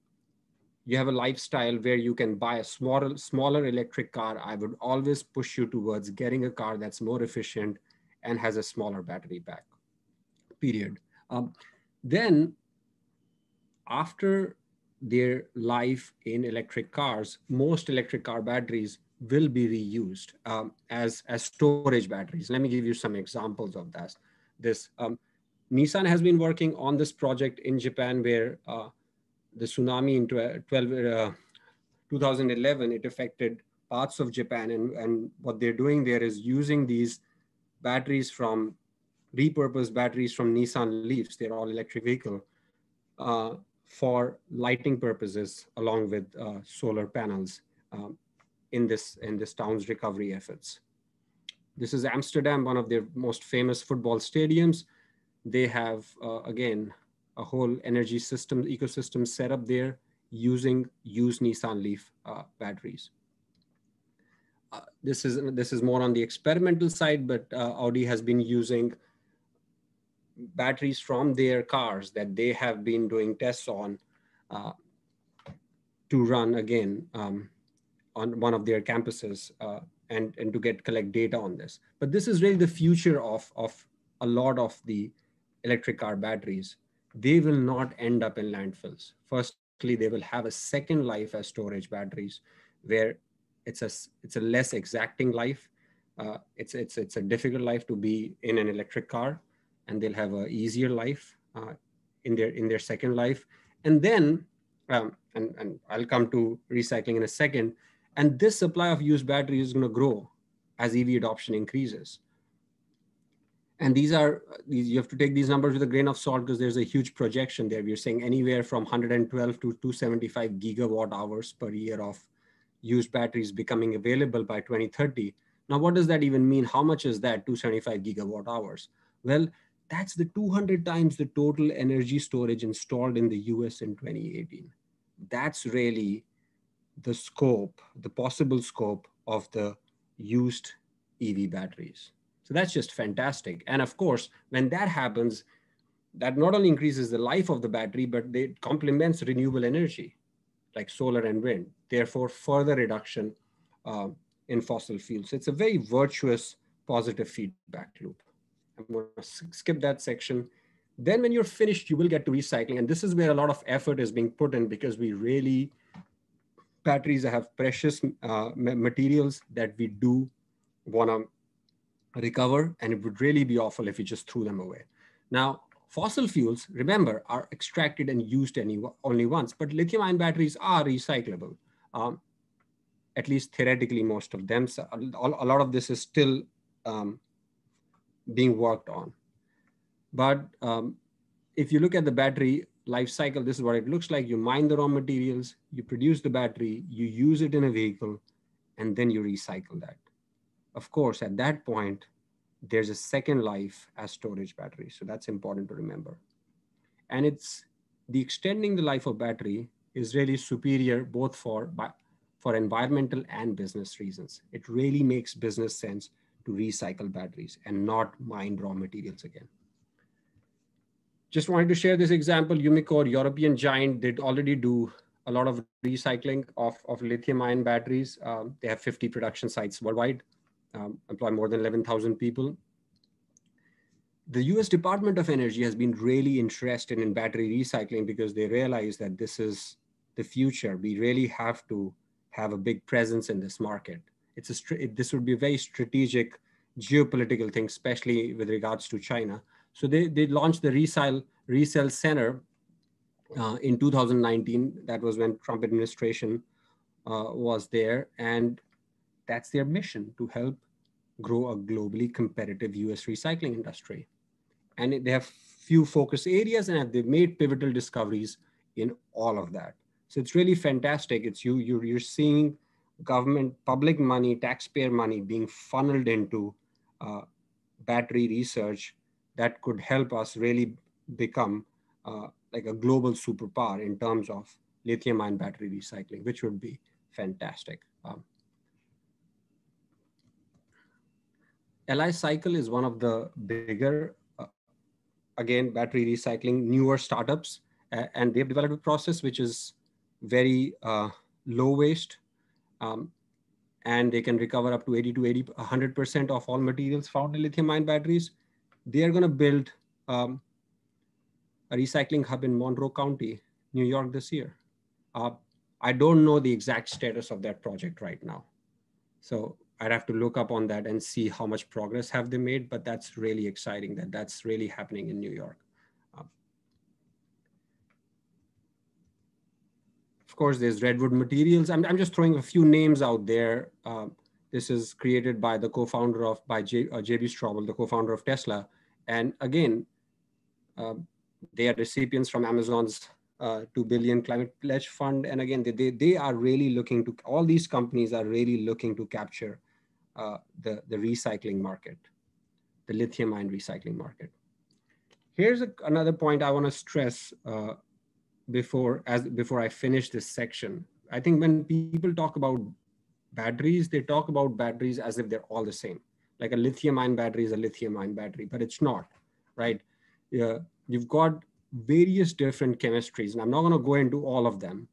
you have a lifestyle where you can buy a smaller, smaller electric car, I would always push you towards getting a car that's more efficient and has a smaller battery pack, period. Um, then after their life in electric cars, most electric car batteries will be reused um, as, as storage batteries. Let me give you some examples of that. This um, Nissan has been working on this project in Japan where uh, the tsunami in 12, uh, 2011, it affected parts of Japan. And, and what they're doing there is using these batteries from repurposed batteries from Nissan Leafs, they're all electric vehicle, uh, for lighting purposes along with uh, solar panels um, in, this, in this town's recovery efforts. This is Amsterdam, one of their most famous football stadiums. They have, uh, again, a whole energy system ecosystem set up there using used Nissan Leaf uh, batteries. Uh, this is this is more on the experimental side, but uh, Audi has been using batteries from their cars that they have been doing tests on uh, to run again um, on one of their campuses uh, and and to get collect data on this. But this is really the future of of a lot of the electric car batteries they will not end up in landfills. Firstly, they will have a second life as storage batteries where it's a, it's a less exacting life. Uh, it's, it's, it's a difficult life to be in an electric car and they'll have an easier life uh, in, their, in their second life. And then, um, and, and I'll come to recycling in a second, and this supply of used batteries is gonna grow as EV adoption increases. And these are you have to take these numbers with a grain of salt because there's a huge projection there. We're saying anywhere from 112 to 275 gigawatt hours per year of used batteries becoming available by 2030 now what does that even mean? How much is that 275 gigawatt hours? Well that's the 200 times the total energy storage installed in the us in 2018 that's really the scope the possible scope of the used ev batteries so that's just fantastic. And of course, when that happens, that not only increases the life of the battery, but it complements renewable energy like solar and wind, therefore further reduction uh, in fossil fuels. It's a very virtuous positive feedback loop. I'm going to skip that section. Then when you're finished, you will get to recycling. And this is where a lot of effort is being put in because we really, batteries have precious uh, materials that we do want to recover, and it would really be awful if we just threw them away. Now, fossil fuels, remember, are extracted and used any, only once, but lithium ion batteries are recyclable. Um, at least theoretically, most of them. So a, a lot of this is still um, being worked on. But um, if you look at the battery life cycle, this is what it looks like. You mine the raw materials, you produce the battery, you use it in a vehicle, and then you recycle that of course, at that point, there's a second life as storage battery. So that's important to remember. And it's the extending the life of battery is really superior both for, for environmental and business reasons. It really makes business sense to recycle batteries and not mine raw materials again. Just wanted to share this example. Umicore, European giant, did already do a lot of recycling of, of lithium ion batteries. Um, they have 50 production sites worldwide um, employ more than 11,000 people. The US Department of Energy has been really interested in battery recycling because they realize that this is the future. We really have to have a big presence in this market. it's a, it, this would be a very strategic geopolitical thing, especially with regards to China. So they, they launched the ReCell, ReCell Center uh, in 2019. That was when Trump administration uh, was there. And that's their mission to help grow a globally competitive US recycling industry. And they have few focus areas and they've made pivotal discoveries in all of that. So it's really fantastic. It's you, you're, you're seeing government, public money, taxpayer money being funneled into uh, battery research that could help us really become uh, like a global superpower in terms of lithium ion battery recycling, which would be fantastic. Um, Li-Cycle is one of the bigger, uh, again, battery recycling, newer startups, uh, and they've developed a process which is very uh, low waste, um, and they can recover up to 80 to 80, 100% of all materials found in lithium ion batteries. They are going to build um, a recycling hub in Monroe County, New York this year. Uh, I don't know the exact status of that project right now. So I'd have to look up on that and see how much progress have they made, but that's really exciting that that's really happening in New York. Um, of course, there's Redwood Materials. I'm, I'm just throwing a few names out there. Uh, this is created by the co-founder of, by J, uh, JB Straubel, the co-founder of Tesla. And again, uh, they are recipients from Amazon's uh, 2 billion climate pledge fund. And again, they, they, are really looking to, all these companies are really looking to capture uh, the, the recycling market, the lithium ion recycling market. Here's a, another point I wanna stress uh, before, as, before I finish this section. I think when people talk about batteries, they talk about batteries as if they're all the same. Like a lithium ion battery is a lithium ion battery, but it's not, right? Yeah, you've got various different chemistries, and I'm not going to go into all of them.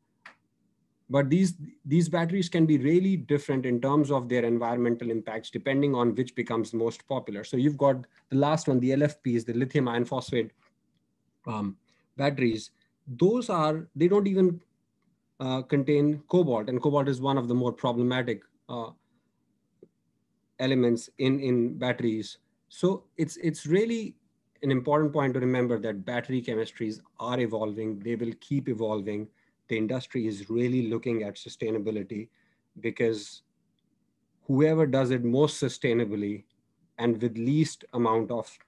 But these, these batteries can be really different in terms of their environmental impacts, depending on which becomes most popular. So you've got the last one, the LFPs, the lithium iron phosphate um, batteries. Those are, they don't even uh, contain cobalt, and cobalt is one of the more problematic uh, elements in, in batteries. So it's, it's really an important point to remember that battery chemistries are evolving. They will keep evolving. The industry is really looking at sustainability because whoever does it most sustainably and with least amount of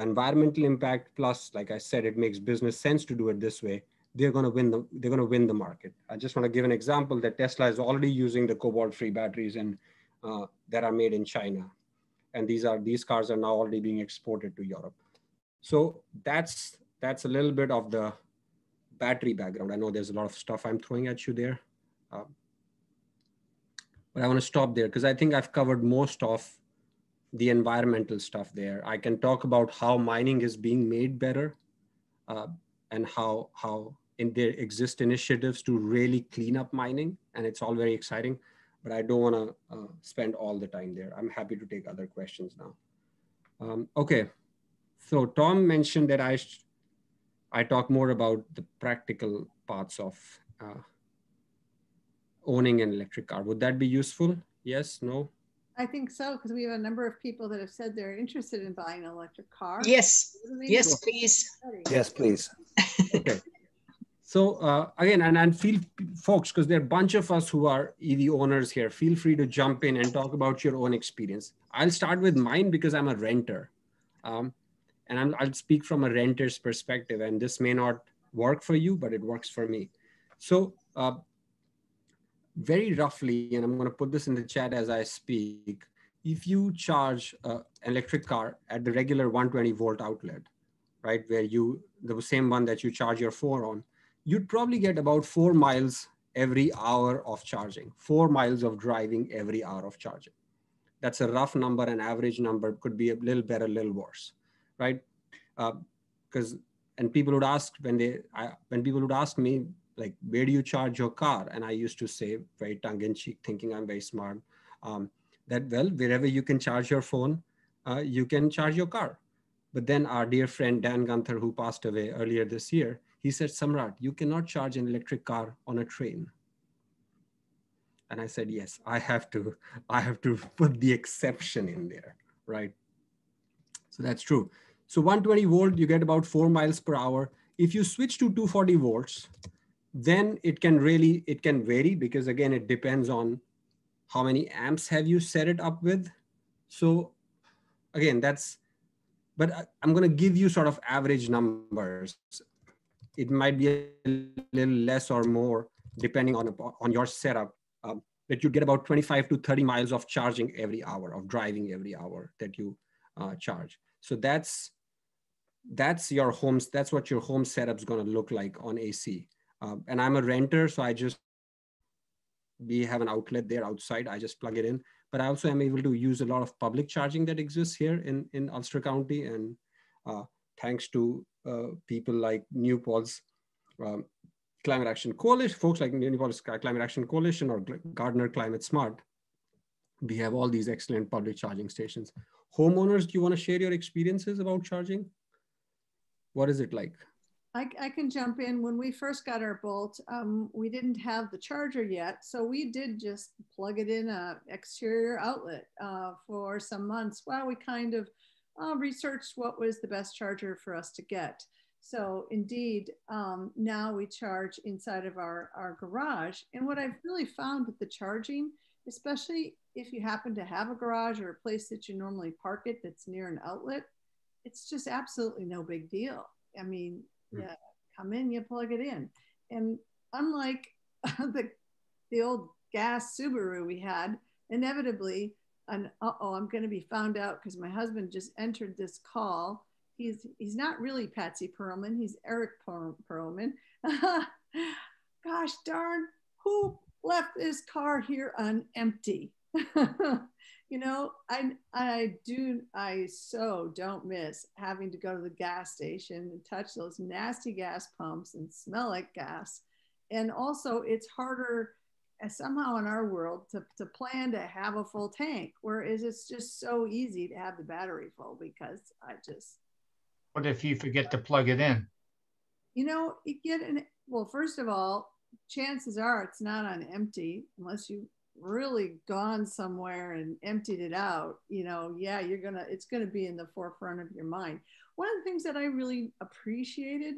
environmental impact, plus, like I said, it makes business sense to do it this way, they're going to win the they're going to win the market. I just want to give an example that Tesla is already using the cobalt-free batteries and uh, that are made in China, and these are these cars are now already being exported to Europe. So that's that's a little bit of the battery background. I know there's a lot of stuff I'm throwing at you there. Um, but I want to stop there because I think I've covered most of the environmental stuff there. I can talk about how mining is being made better uh, and how, how in there exist initiatives to really clean up mining. And it's all very exciting, but I don't want to uh, spend all the time there. I'm happy to take other questions now. Um, okay. So Tom mentioned that I, I talk more about the practical parts of uh, owning an electric car. Would that be useful? Yes, no? I think so, because we have a number of people that have said they're interested in buying an electric car. Yes, yes, please. Yes, please. okay. So uh, again, and, and feel folks, because there are a bunch of us who are EV owners here, feel free to jump in and talk about your own experience. I'll start with mine because I'm a renter. Um, and i will speak from a renter's perspective and this may not work for you but it works for me so uh, very roughly and i'm going to put this in the chat as i speak if you charge uh, an electric car at the regular 120 volt outlet right where you the same one that you charge your phone on you'd probably get about four miles every hour of charging four miles of driving every hour of charging. That's a rough number. An average number could be a little better a little worse right? Because uh, and people would ask when they I, when people would ask me like where do you charge your car? And i used to say very tongue-in-cheek thinking i'm very smart um, that well wherever you can charge your phone uh, you can charge your car. But then our dear friend dan gunther who passed away earlier this year he said samrat you cannot charge an electric car on a train And I said, yes, I have to, I have to put the exception in there, right? So that's true. So 120 volt, you get about four miles per hour. If you switch to 240 volts, then it can really, it can vary because again, it depends on how many amps have you set it up with. So again, that's, but uh, I'm going to give you sort of average numbers. It might be a little less or more depending on, on your setup. Um, that you get about 25 to 30 miles of charging every hour, of driving every hour that you uh, charge. So that's that's your homes. That's what your home setup is going to look like on AC. Um, and I'm a renter, so I just we have an outlet there outside. I just plug it in. But I also am able to use a lot of public charging that exists here in in Ulster County, and uh, thanks to uh, people like New Paltz um, Climate Action Coalition, folks like New Paltz Climate Action Coalition or Gardiner Climate Smart, we have all these excellent public charging stations homeowners, do you want to share your experiences about charging? What is it like? I, I can jump in. When we first got our Bolt, um, we didn't have the charger yet. So we did just plug it in a exterior outlet uh, for some months while we kind of uh, researched what was the best charger for us to get. So indeed, um, now we charge inside of our, our garage. And what I've really found with the charging, especially if you happen to have a garage or a place that you normally park it that's near an outlet, it's just absolutely no big deal. I mean, mm. yeah, come in, you plug it in. And unlike [LAUGHS] the, the old gas Subaru we had, inevitably, an uh-oh, I'm going to be found out because my husband just entered this call. He's he's not really Patsy Perlman. He's Eric Perlman. [LAUGHS] Gosh darn, who left this car here on empty? [LAUGHS] you know, I I do I so don't miss having to go to the gas station and touch those nasty gas pumps and smell like gas. And also it's harder somehow in our world to, to plan to have a full tank, whereas it's just so easy to have the battery full because I just What if you forget to plug it in? You know, you get an well, first of all, chances are it's not on empty unless you really gone somewhere and emptied it out, you know, yeah, you're gonna, it's gonna be in the forefront of your mind. One of the things that I really appreciated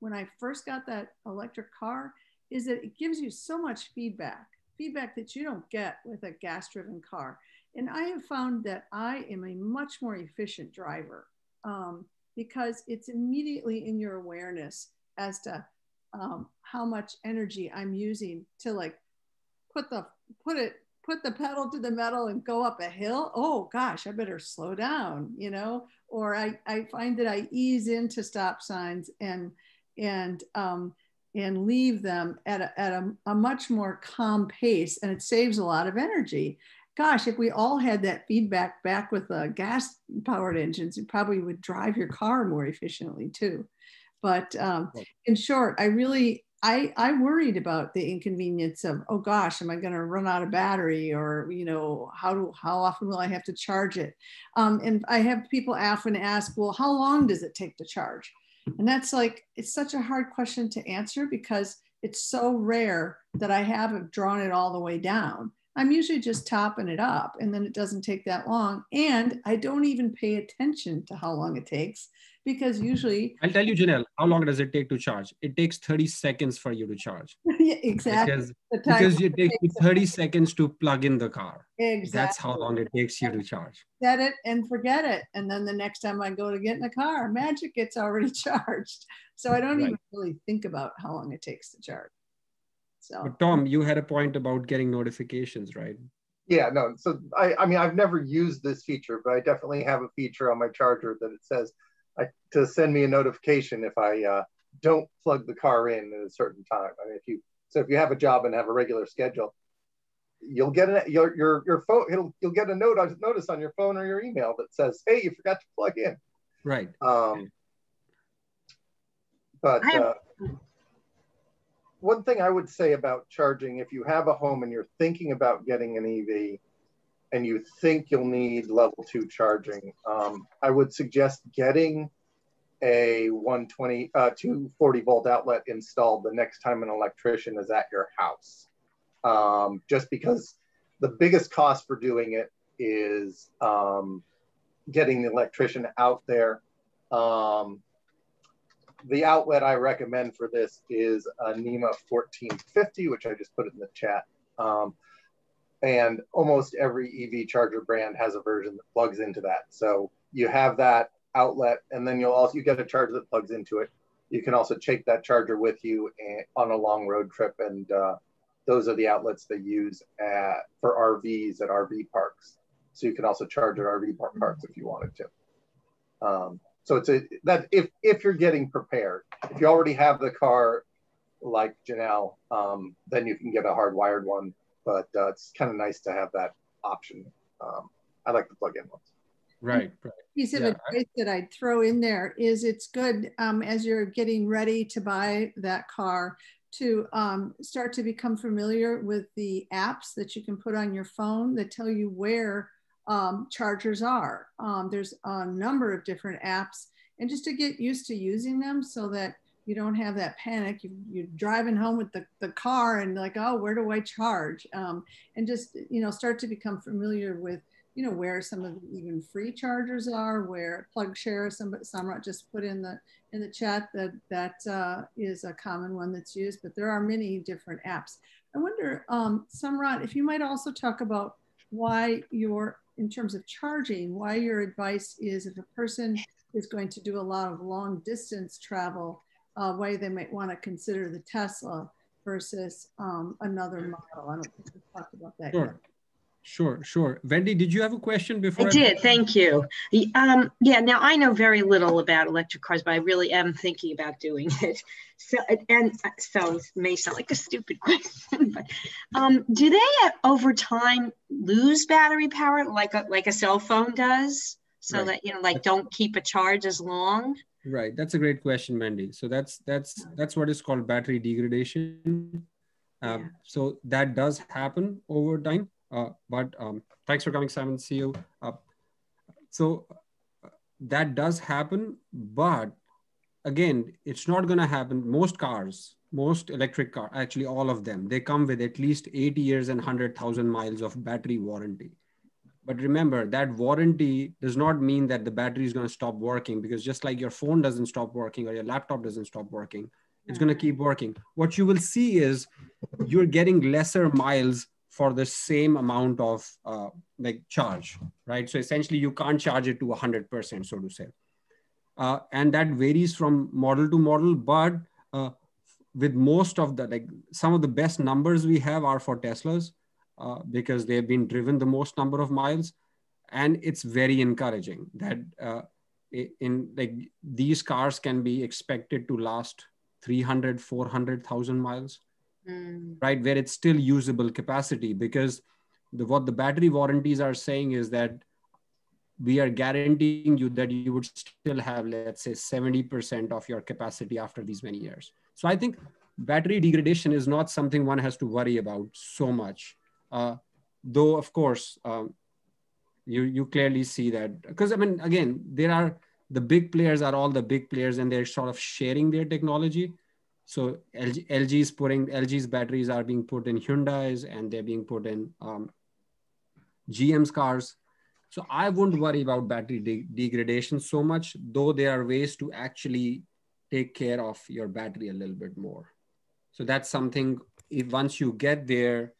when I first got that electric car is that it gives you so much feedback, feedback that you don't get with a gas driven car. And I have found that I am a much more efficient driver um, because it's immediately in your awareness as to um, how much energy I'm using to like put the put it put the pedal to the metal and go up a hill oh gosh i better slow down you know or i i find that i ease into stop signs and and um and leave them at a, at a, a much more calm pace and it saves a lot of energy gosh if we all had that feedback back with uh, gas powered engines it probably would drive your car more efficiently too but um, in short i really I, I worried about the inconvenience of, oh gosh, am I going to run out of battery or, you know, how, do, how often will I have to charge it? Um, and I have people often ask, well, how long does it take to charge? And that's like, it's such a hard question to answer because it's so rare that I haven't drawn it all the way down. I'm usually just topping it up and then it doesn't take that long. And I don't even pay attention to how long it takes because usually I'll tell you, Janelle, how long does it take to charge? It takes 30 seconds for you to charge. [LAUGHS] yeah, exactly. Because, because it takes 30 seconds to plug in the car. Exactly. That's how long it takes you to charge. Set it and forget it. And then the next time I go to get in the car, magic, it's already [LAUGHS] charged. So I don't right. even really think about how long it takes to charge. So but Tom, you had a point about getting notifications, right? Yeah, no. So I, I mean, I've never used this feature, but I definitely have a feature on my charger that it says I, to send me a notification if I uh, don't plug the car in at a certain time. I mean, if you so if you have a job and have a regular schedule, you'll get a your your your phone. It'll you'll get a note notice on your phone or your email that says, "Hey, you forgot to plug in." Right. Um, but uh, one thing I would say about charging, if you have a home and you're thinking about getting an EV, and you think you'll need level two charging, um, I would suggest getting a 120, uh, 240 volt outlet installed the next time an electrician is at your house. um, just because the biggest cost for doing it is um, getting the electrician out there. Um, the outlet I recommend for this is a NEMA 1450, which I just put in the chat. And almost every EV charger brand has a version that plugs into that. So you have that outlet, and then you'll also you get a charger that plugs into it. You can also take that charger with you on a long road trip, and uh, those are the outlets they use at, for RVs at RV parks. So you can also charge at RV park parks if you wanted to. Um, so it's a that if if you're getting prepared, if you already have the car, like Janelle, um, then you can get a hardwired one. But uh, it's kind of nice to have that option. Um, I like the plug-in ones. Right, right. Piece of yeah, advice I, that I'd throw in there is it's good um, as you're getting ready to buy that car to um, start to become familiar with the apps that you can put on your phone that tell you where um, chargers are. Um, there's a number of different apps and just to get used to using them so that you don't have that panic. You, are driving home with the, the car and like, oh, where do I charge? Um, and just, you know, start to become familiar with, you know, where some of the even free chargers are, where PlugShare, some, Samrat just put in the, in the chat that that uh, is a common one that's used, but there are many different apps. I wonder, um, Samrat, if you might also talk about why your in terms of charging, why your advice is if a person is going to do a lot of long distance travel, uh, why they might want to consider the Tesla versus um, another model. I don't think we talked about that sure. yet. Sure, sure. Wendy, did you have a question before? I, I did. Thank you. Um, yeah. Now I know very little about electric cars, but I really am thinking about doing it. [LAUGHS] So, and so it may sound like a stupid [LAUGHS] question, but um, do they over time lose battery power like a like a cell phone does? So right. that you know, like, don't keep a charge as long. Right. That's a great question, Mandy. So that's that's that's what is called battery degradation. Um, yeah. So that does happen over time. Uh, but um, thanks for coming, Simon. See you. Uh, so uh, that does happen, but again, it's not going to happen. Most cars, most electric car, actually all of them, they come with at least 80 years and 100,000 miles of battery warranty. But remember that warranty does not mean that the battery is going to stop working because just like your phone doesn't stop working or your laptop doesn't stop working, it's going to keep working. What you will see is you're getting lesser miles for the same amount of uh, like charge, right? So essentially you can't charge it to 100%, so to say. Uh, and that varies from model to model, but uh, with most of the, like some of the best numbers we have are for Teslas uh, because they've been driven the most number of miles. And it's very encouraging that uh, in like these cars can be expected to last 300, 400,000 miles mm. right? Where it's still usable capacity because the, what the battery warranties are saying is that we are guaranteeing you that you would still have, let's say, 70% of your capacity after these many years. So I think battery degradation is not something one has to worry about so much. Uh, though, of course, um, you, you clearly see that because I mean, again, there are the big players are all the big players and they're sort of sharing their technology. So LG, LG is putting LG's batteries are being put in Hyundai's and they're being put in um, GM's cars. So I wouldn't worry about battery de degradation so much, though there are ways to actually take care of your battery a little bit more. So that's something. If once you get there,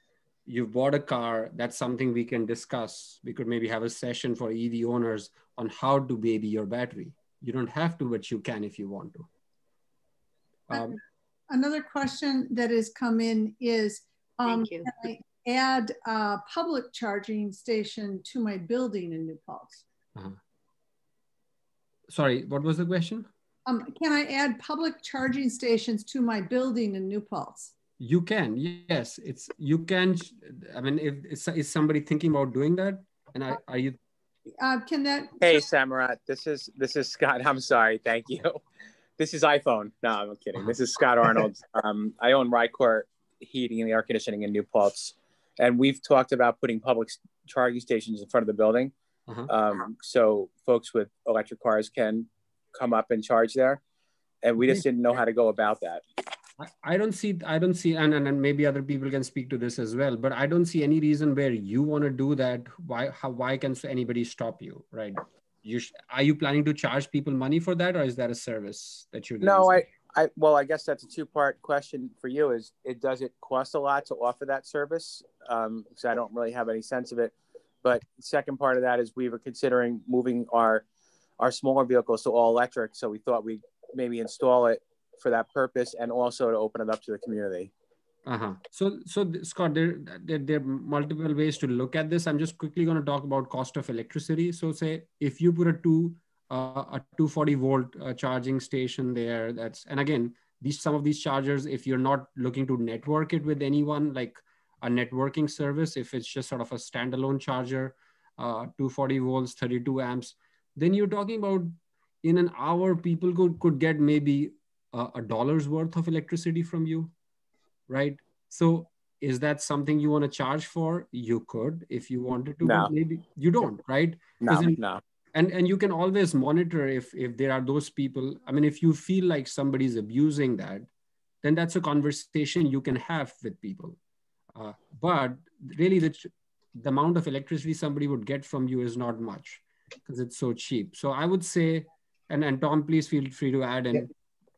you've bought a car. That's something we can discuss. We could maybe have a session for EV owners on how to baby your battery. You don't have to, but you can if you want to. Um, another question that has come in is, um, can I add a public charging station to my building in New Paltz? Uh -huh. Sorry, what was the question? Um, can I add public charging stations to my building in New Paltz? You can, yes. It's you can. I mean, if is, is somebody thinking about doing that, and I, are you? Uh, can that? Hey, Samrat. This is this is Scott. [LAUGHS] I'm sorry. Thank you. [LAUGHS] This is iPhone. No, I'm kidding. This is Scott Arnold. [LAUGHS] Um, I own Rycor Heating and the Air Conditioning in New Paltz, and we've talked about putting public charging stations in front of the building, uh-huh. um, so folks with electric cars can come up and charge there. And we just didn't know how to go about that. I don't see, I don't see, and, and, and maybe other people can speak to this as well, but I don't see any reason where you want to do that. Why, how, why can anybody stop you, right? You are you planning to charge people money for that, or is that a service that you're? No, I, I, well, I guess that's a two-part question for you. Is it does it cost a lot to offer that service? Um, because I don't really have any sense of it. But second part of that is we were considering moving our our smaller vehicles to all electric, so we thought we'd maybe install it for that purpose and also to open it up to the community. Uh-huh. So, so Scott, there, there, there are multiple ways to look at this. I'm just quickly going to talk about cost of electricity. So say if you put a two, uh, a 240 volt uh, charging station there, that's, and again, these, some of these chargers, if you're not looking to network it with anyone, like a networking service, if it's just sort of a standalone charger, uh, 240 volts, 32 amps, then you're talking about in an hour, people could, could get maybe a, a dollar's worth of electricity from you, right? So is that something you want to charge for? You could if you wanted to, no. maybe you don't, right? No, in, no. And and you can always monitor if if there are those people. I mean, if you feel like somebody's abusing that, then that's a conversation you can have with people. Uh, but really, the the amount of electricity somebody would get from you is not much because it's so cheap. So I would say, and and Tom, please feel free to add in.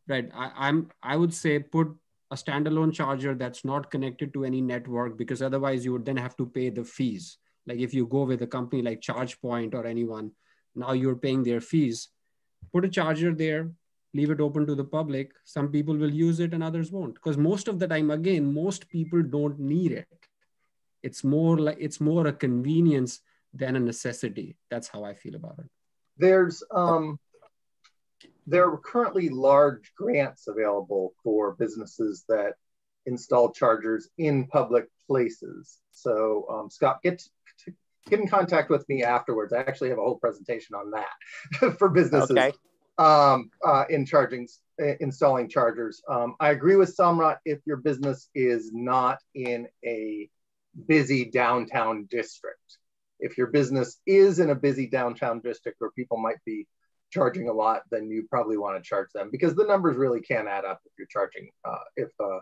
Right. I, i'm i would say put a standalone charger that's not connected to any network because otherwise you would then have to pay the fees. Like if you go with a company like chargepoint or anyone now you're paying their fees. Put a charger there leave it open to the public. Some people will use it and others won't. Because most of the time again most people don't need it. It's more like it's more a convenience than a necessity. That's how i feel about it. There's um there are currently large grants available for businesses that install chargers in public places. So um, Scott, get get in contact with me afterwards. I actually have a whole presentation on that [LAUGHS] for businesses okay. um, uh, in charging, installing chargers. Um, I agree with Samrat if your business is not in a busy downtown district. If your business is in a busy downtown district where people might be charging a lot, then you probably want to charge them because the numbers really can add up if you're charging, uh, if, uh,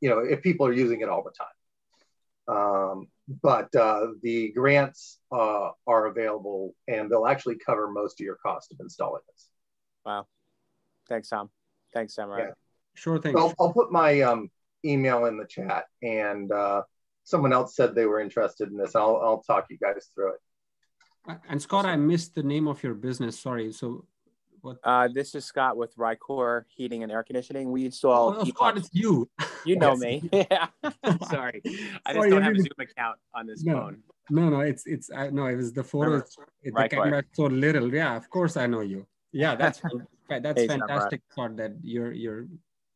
you know, if people are using it all the time. Um, but uh, the grants uh, are available and they'll actually cover most of your cost of installing this. Wow. Thanks, Tom. Thanks, Sam. Right. Yeah. Sure thing. I'll, I'll, put my um, email in the chat and uh, someone else said they were interested in this. I'll, I'll talk you guys through it. And Scott, I missed the name of your business. Sorry. So what? Uh, this is Scott with Rycor Heating and Air Conditioning. We install. Oh, Scott, it's you. [LAUGHS] You know [LAUGHS] me. [LAUGHS] Yeah. Sorry, I just don't have a Zoom account on this no, phone. No, no, it's it's uh, no, it was the photo. The Rycor. camera so little. Yeah, of course I know you. Yeah, that's that's Hey, fantastic, Scott. That you're you're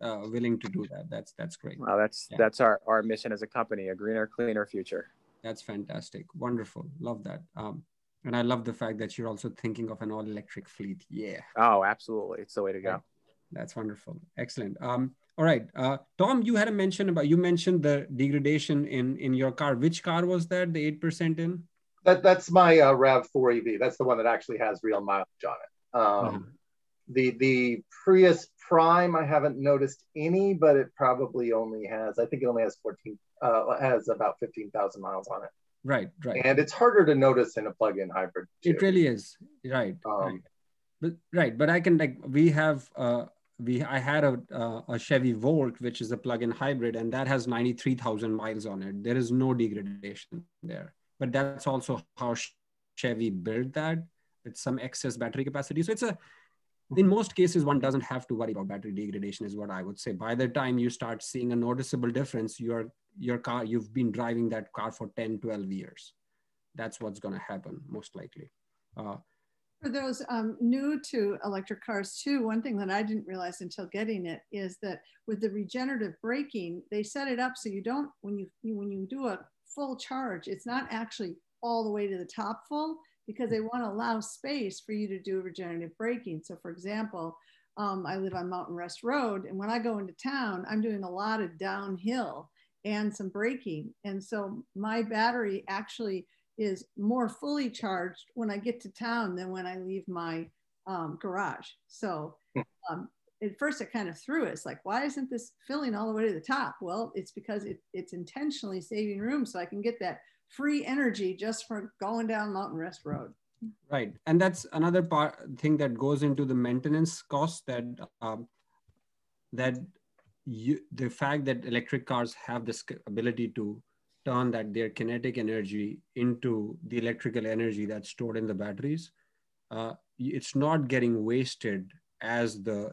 uh, willing to do that. That's that's great. Well, that's Yeah. that's our our mission as a company: a greener, cleaner future. That's fantastic. Wonderful. Love that. Um, and I love the fact that you're also thinking of an all electric fleet. Yeah. Oh, absolutely, it's the way to go. That's wonderful. Excellent. Um, all right. Uh, Tom, you had a mention about, you mentioned the degradation in, in your car. Which car was that, the 8% in? That, that's my uh, RAV4 EV. That's the one that actually has real mileage on it. Um, The the Prius Prime, I haven't noticed any, but it probably only has. I think it only has 14. Uh, has about 15,000 miles on it. Right, right. And it's harder to notice in a plug-in hybrid. Too. It really is. Right, Um, right. But, right, but I can like we have uh, we I had a uh, a Chevy Volt which is a plug-in hybrid and that has 93,000 miles on it. There is no degradation there. But that's also how Chevy built that with some excess battery capacity. So it's a in most cases one doesn't have to worry about battery degradation is what I would say. By the time you start seeing a noticeable difference, your your car you've been driving that car for 10 12 years. That's what's going to happen most likely. Uh, For those um, new to electric cars too, one thing that I didn't realize until getting it is that with the regenerative braking, they set it up so you don't, when you, when you do a full charge, it's not actually all the way to the top full because they want to allow space for you to do regenerative braking. So for example, um, I live on Mountain Rest Road and when I go into town, I'm doing a lot of downhill and some braking. And so my battery actually is more fully charged when I get to town than when I leave my um, garage. So um, at first it kind of threw us like, why isn't this filling all the way to the top? Well, it's because it, it's intentionally saving room so I can get that free energy just for going down Mountain Rest Road. Right, and that's another part thing that goes into the maintenance cost that um, that you the fact that electric cars have this ability to turn that their kinetic energy into the electrical energy that's stored in the batteries uh, it's not getting wasted as the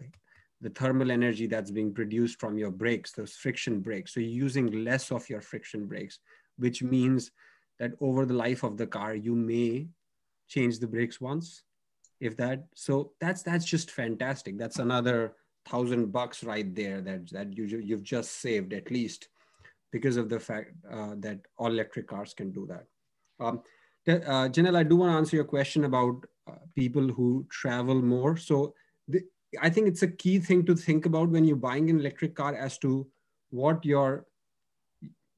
the thermal energy that's being produced from your brakes those friction brakes. So you're using less of your friction brakes which means that over the life of the car you may change the brakes once if that so that's that's just fantastic. That's another thousand bucks right there that that you you've just saved at least because of the fact uh, that all electric cars can do that. Um, uh, Janelle, I do want to answer your question about uh, people who travel more. So the, I think it's a key thing to think about when you're buying an electric car as to what your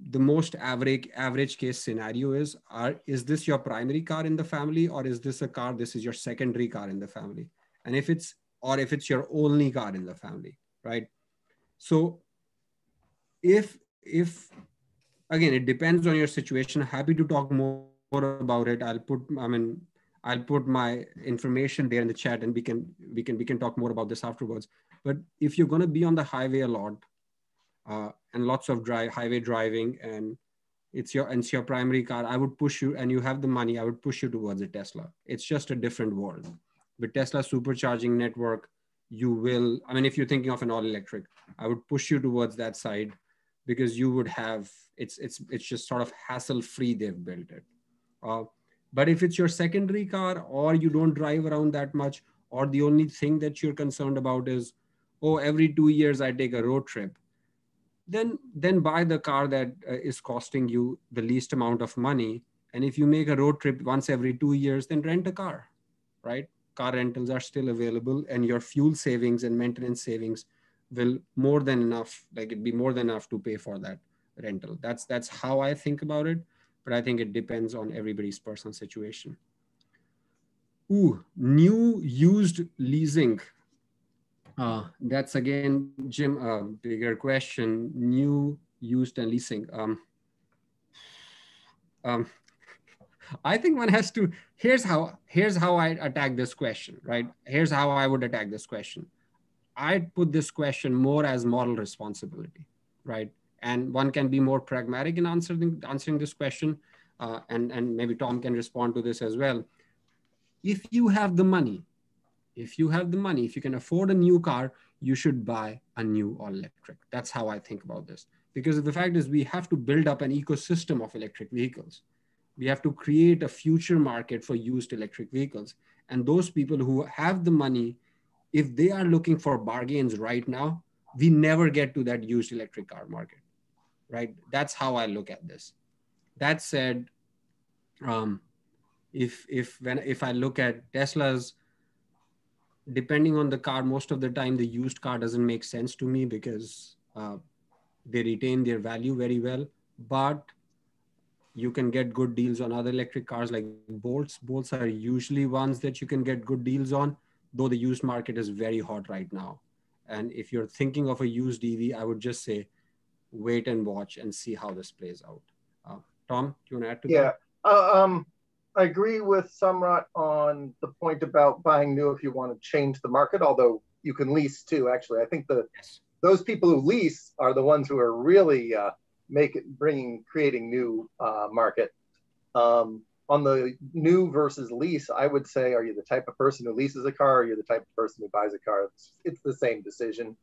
the most average average case scenario is. Are, is this your primary car in the family or is this a car, this is your secondary car in the family? And if it's or if it's your only car in the family, right? So if if again it depends on your situation, happy to talk more, about it. I'll put I mean I'll put my information there in the chat and we can we can we can talk more about this afterwards. But if you're going to be on the highway a lot uh, and lots of drive highway driving and it's your it's your primary car, I would push you and you have the money, I would push you towards a Tesla. It's just a different world with Tesla supercharging network, you will, I mean, if you're thinking of an all electric, I would push you towards that side because you would have, it's, it's, it's just sort of hassle free, they've built it. Uh, but if it's your secondary car or you don't drive around that much, or the only thing that you're concerned about is, oh, every two years I take a road trip, then, then buy the car that uh, is costing you the least amount of money. And if you make a road trip once every two years, then rent a car, right? Car rentals are still available and your fuel savings and maintenance savings will more than enough like it'd be more than enough to pay for that rental. That's that's how i think about it but i think it depends on everybody's personal situation. Ooh, new used leasing. Uh, that's again jim a bigger question. New used and leasing. Um, um, I think one has to, here's how, here's how I attack this question, right? Here's how I would attack this question. I'd put this question more as moral responsibility, right? And one can be more pragmatic in answering, answering this question. Uh, and, and maybe Tom can respond to this as well. If you have the money, if you have the money, if you can afford a new car, you should buy a new all electric. That's how I think about this. Because the fact is we have to build up an ecosystem of electric vehicles we have to create a future market for used electric vehicles. And those people who have the money, if they are looking for bargains right now, we never get to that used electric car market, right? That's how I look at this. That said, um, if if when if I look at Teslas, depending on the car, most of the time the used car doesn't make sense to me because uh, they retain their value very well. But you can get good deals on other electric cars like bolts. Bolts are usually ones that you can get good deals on though the used market is very hot right now. And if you're thinking of a used ev i would just say wait and watch and see how this plays out. Uh, tom do you want to add to yeah. that uh, um, i agree with samrat on the point about buying new if you want to change the market although you can lease too actually. I think the yes. those people who lease are the ones who are really uh, make it bringing creating new uh, market. Um, on the new versus lease, I would say, are you the type of person who leases a car? Or are you the type of person who buys a car? It's, it's the same decision.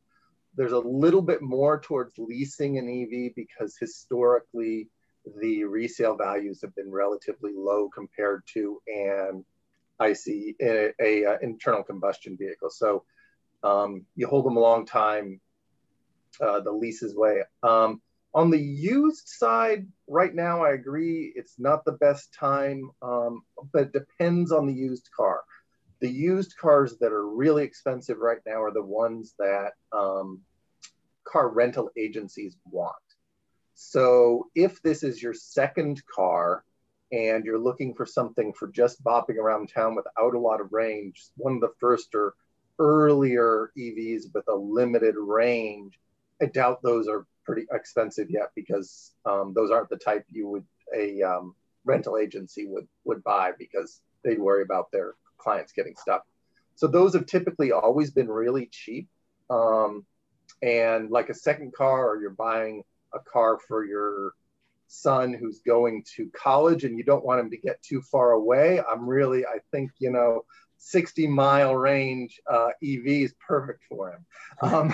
There's a little bit more towards leasing an EV because historically the resale values have been relatively low compared to an IC, a, a, a internal combustion vehicle. So um, you hold them a long time, uh, the leases way. Um, on the used side, right now, I agree it's not the best time, um, but it depends on the used car. The used cars that are really expensive right now are the ones that um, car rental agencies want. So if this is your second car and you're looking for something for just bopping around town without a lot of range, one of the first or earlier EVs with a limited range, I doubt those are pretty expensive yet because um, those aren't the type you would a um, rental agency would would buy because they'd worry about their clients getting stuck. So those have typically always been really cheap. Um, and like a second car, or you're buying a car for your son who's going to college and you don't want him to get too far away. I'm really, I think, you know, 60 mile range uh, EV is perfect for him. Um,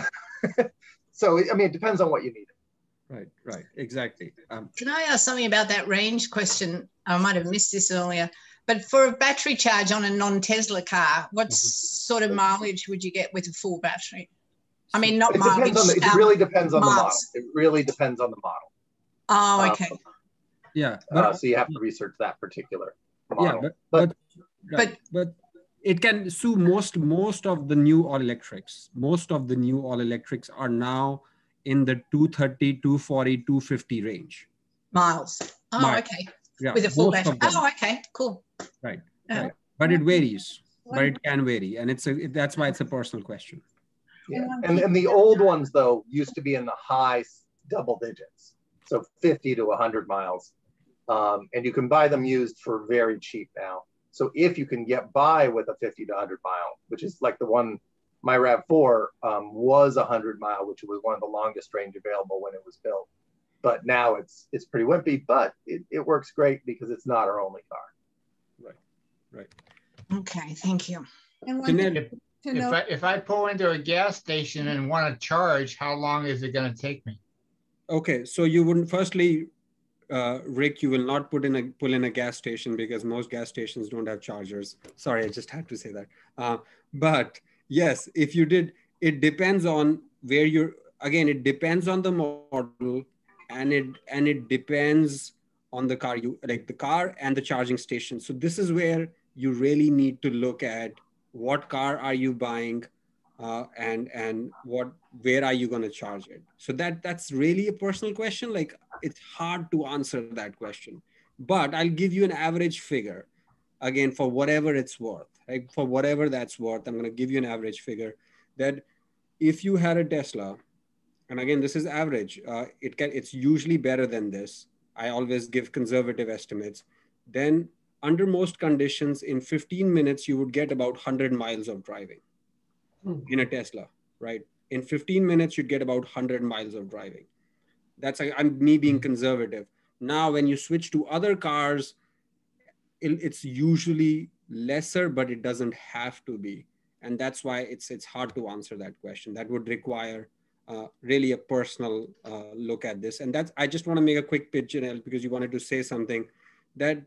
[LAUGHS] so, I mean, it depends on what you need. Right, right, exactly. Um, Can I ask something about that range question? I might have missed this earlier, but for a battery charge on a non Tesla car, what mm-hmm. sort of mileage would you get with a full battery? I mean, not it mileage. Depends on the, it um, really depends on miles. the model. It really depends on the model. Oh, okay. Um, yeah. But, uh, so you have to research that particular model. Yeah, but, but, right, but it can sue most most of the new all electrics most of the new all electrics are now in the 230 240 250 range. Miles. Oh miles. okay. Yeah, with a full battery. oh okay. Cool. Right, yeah. right. But it varies. But it can vary. And it's a it, that's why it's a personal question. Yeah. And, and the old ones though used to be in the high double digits. So 50 to 100 miles. Um, and you can buy them used for very cheap now so if you can get by with a 50 to 100 mile, which is like the one, my RAV4 um, was 100 mile, which was one of the longest range available when it was built. But now it's it's pretty wimpy, but it, it works great because it's not our only car. Right, right. Okay, thank you. And if, if, I, if I pull into a gas station and want to charge, how long is it going to take me? Okay, so you wouldn't firstly uh, Rick, you will not put in a pull in a gas station because most gas stations don't have chargers. Sorry, I just had to say that. Uh, but yes, if you did, it depends on where you're. Again, it depends on the model, and it and it depends on the car you like the car and the charging station. So this is where you really need to look at what car are you buying uh, and and what where are you going to charge it? So that that's really a personal question. Like it's hard to answer that question but i'll give you an average figure. Again for whatever it's worth right for whatever that's worth i'm going to give you an average figure that if you had a tesla and again this is average uh, it can it's usually better than this. I always give conservative estimates. Then under most conditions in 15 minutes you would get about 100 miles of driving Hmm. in a Tesla, right? In 15 minutes, you'd get about 100 miles of driving. That's like, I'm me being conservative. Now, when you switch to other cars, it, it's usually lesser, but it doesn't have to be. And that's why it's it's hard to answer that question. That would require uh, really a personal uh, look at this. And that's I just want to make a quick pitch, Janelle, because you wanted to say something that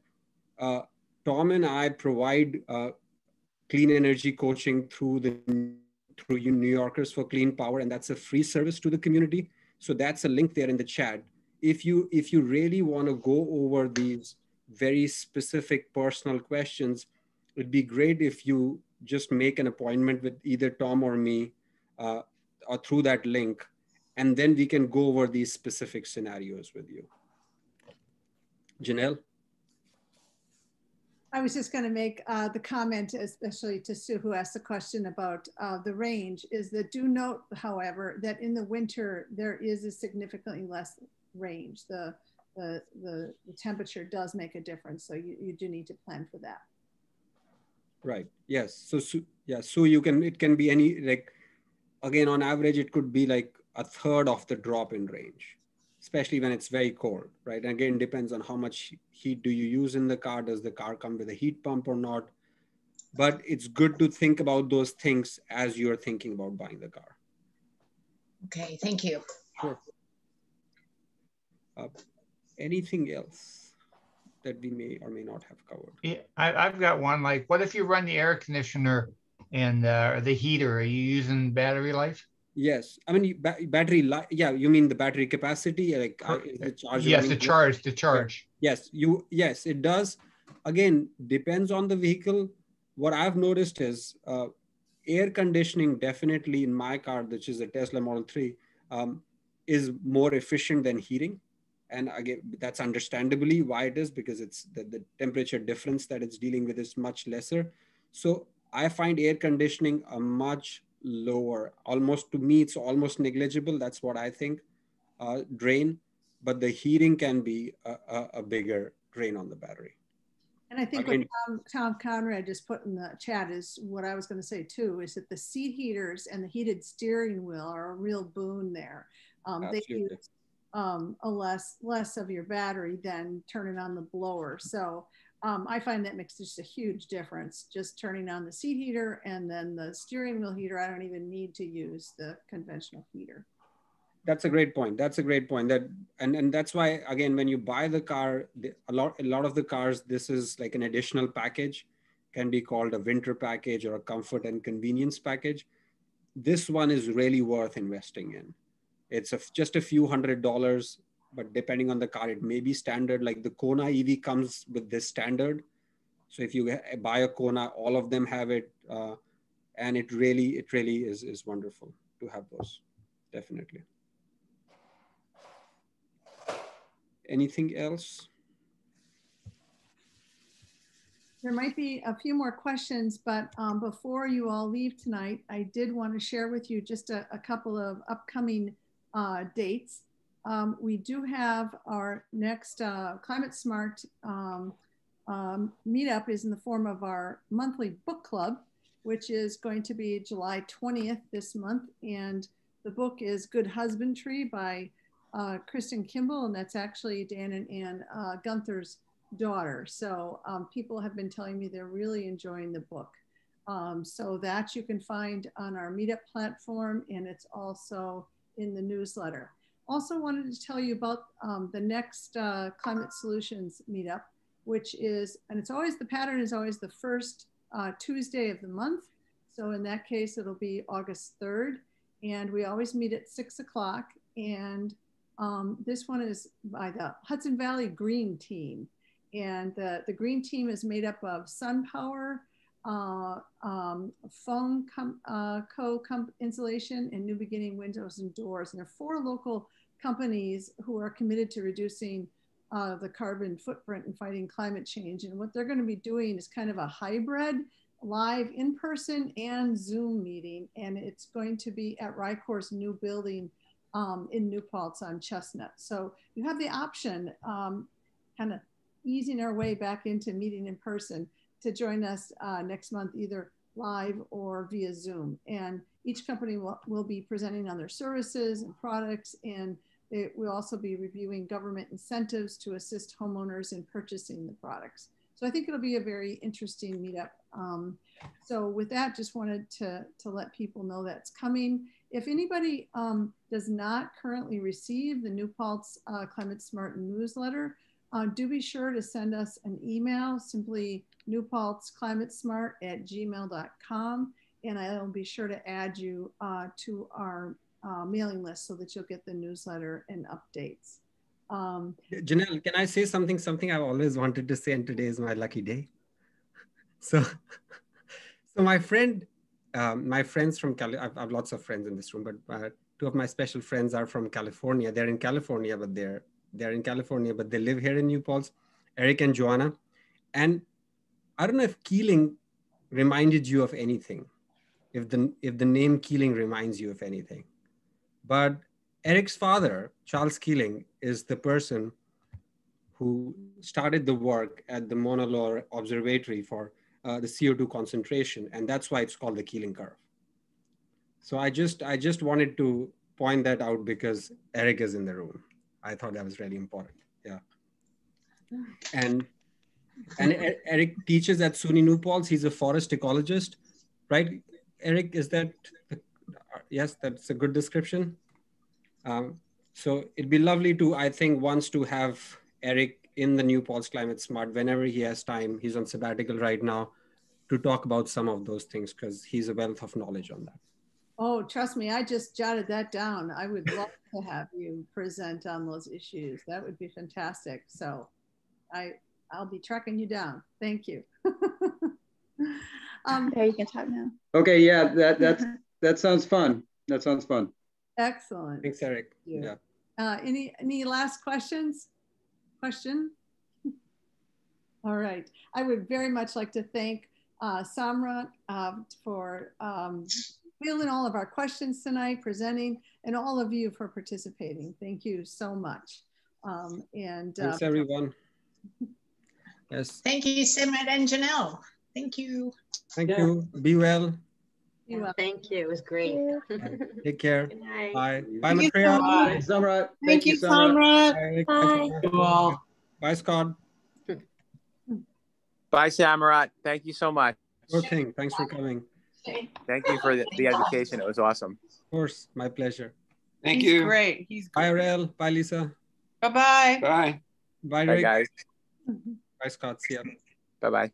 uh, Tom and I provide uh, clean energy coaching through the through New Yorkers for Clean Power, and that's a free service to the community. So that's a link there in the chat. If you if you really want to go over these very specific personal questions, it'd be great if you just make an appointment with either Tom or me, uh, or through that link, and then we can go over these specific scenarios with you. Janelle. I was just going to make uh, the comment, especially to Sue, who asked the question about uh, the range, is that do note, however, that in the winter there is a significantly less range. The the the, the temperature does make a difference, so you, you do need to plan for that. Right. Yes. So, so yeah. So you can it can be any like again on average it could be like a third of the drop in range especially when it's very cold, right? And again, depends on how much heat do you use in the car. Does the car come with a heat pump or not? But it's good to think about those things as you're thinking about buying the car. Okay, thank you. Sure. Uh, anything else that we may or may not have covered? Yeah, I, have got one. Like, what if you run the air conditioner and uh, the heater? Are you using battery life? Yes, I mean battery. Yeah, you mean the battery capacity, like uh, the charge. Yes, the charge. The charge. Yes, you. Yes, it does. Again, depends on the vehicle. What I've noticed is uh, air conditioning definitely in my car, which is a Tesla Model Three, um, is more efficient than heating, and again, that's understandably why it is because it's the, the temperature difference that it's dealing with is much lesser. So I find air conditioning a much lower, almost to me, it's almost negligible. That's what I think, uh, drain. But the heating can be a, a, a bigger drain on the battery. And I think I mean, what Tom, Tom, Conrad just put in the chat is what I was going to say too, is that the seat heaters and the heated steering wheel are a real boon there. Um, they use um, a less less of your battery than turning on the blower. So um, I find that makes just a huge difference. Just turning on the seat heater and then the steering wheel heater, I don't even need to use the conventional heater. That's a great point. That's a great point. That and and that's why again, when you buy the car, a lot a lot of the cars, this is like an additional package, can be called a winter package or a comfort and convenience package. This one is really worth investing in. It's a, just a few hundred dollars but depending on the car, it may be standard. Like the Kona EV comes with this standard. So if you buy a Kona, all of them have it. Uh, and it really, it really is, is wonderful to have those, definitely. Anything else? There might be a few more questions, but um, before you all leave tonight, I did want to share with you just a, a couple of upcoming uh, dates. Um, we do have our next uh, Climate Smart um, um, meetup is in the form of our monthly book club, which is going to be July 20th this month. And the book is Good Husbandry by uh, Kristin Kimball, and that's actually Dan and Ann uh, Gunther's daughter. So um, people have been telling me they're really enjoying the book. Um, so that you can find on our meetup platform, and it's also in the newsletter also wanted to tell you about um, the next uh, Climate Solutions meetup, which is, and it's always, the pattern is always the first uh, Tuesday of the month. So in that case, it'll be August 3rd. And we always meet at six o'clock. And um, this one is by the Hudson Valley Green Team. And the, the Green Team is made up of SunPower, uh, um, Phone com, uh, Co. Com Insulation, and New Beginning Windows and Doors. And there are four local companies who are committed to reducing uh, the carbon footprint and fighting climate change. And what they're going to be doing is kind of a hybrid live in person and Zoom meeting. And it's going to be at Rycor's new building um, in New Paltz on Chestnut. So you have the option, um, kind of easing our way back into meeting in person to join us uh, next month, either live or via Zoom. And each company will, will be presenting on their services and products and it will also be reviewing government incentives to assist homeowners in purchasing the products. So I think it'll be a very interesting meetup. Um, so with that, just wanted to, to let people know that's coming. If anybody um, does not currently receive the New Paltz uh, Climate Smart newsletter, uh, do be sure to send us an email, simply newpaltzclimatesmart at gmail.com. And I'll be sure to add you uh, to our uh, mailing list so that you'll get the newsletter and updates. Um, Janelle, can I say something? Something I've always wanted to say, and today is my lucky day. [LAUGHS] So, [LAUGHS] so my friend, um, my friends from Cali, I've, I have lots of friends in this room, but uh, two of my special friends are from California. They're in California, but they're they're in California, but they live here in New Paltz. Eric and Joanna, and I don't know if Keeling reminded you of anything. If the if the name Keeling reminds you of anything. But Eric's father, Charles Keeling, is the person who started the work at the Mauna Loa Observatory for uh, the CO2 concentration, and that's why it's called the Keeling curve. So I just I just wanted to point that out because Eric is in the room. I thought that was really important. Yeah. And and Eric teaches at SUNY New Paltz. He's a forest ecologist, right? Eric, is that yes, that's a good description. Um, so it'd be lovely to, I think, once to have Eric in the New Paltz Climate Smart whenever he has time. He's on sabbatical right now to talk about some of those things because he's a wealth of knowledge on that. Oh, trust me, I just jotted that down. I would love to have you present on those issues. That would be fantastic. So I, I'll be tracking you down. Thank you. [LAUGHS] um, there, you can talk now. Okay, yeah, that, that's that sounds fun. That sounds fun. Excellent. Thanks, Eric. Yeah. Uh, any any last questions? Question? [LAUGHS] All right. I would very much like to thank uh, Samrat uh, for um, fielding all of our questions tonight, presenting, and all of you for participating. Thank you so much. Um, and uh, thanks everyone. [LAUGHS] Yes. Thank you, Samrat and Janelle. Thank you. Thank yeah. you. Be well. Yeah, thank you. It was great. [LAUGHS] Take care. Bye. Bye, Maitreya. Bye, Samrat. Thank, thank you, Samrat. Bye. Bye. Bye, Scott. Bye, Samrat. Thank you so much. Sure thing. Thanks for coming. Thank you for the, the education. It was awesome. Of course. My pleasure. Thank He's you. Great. He's great. Bye, Rael. Bye, Lisa. Bye-bye. Bye. Bye, Bye, guys. Bye, Scott. See ya. Bye-bye.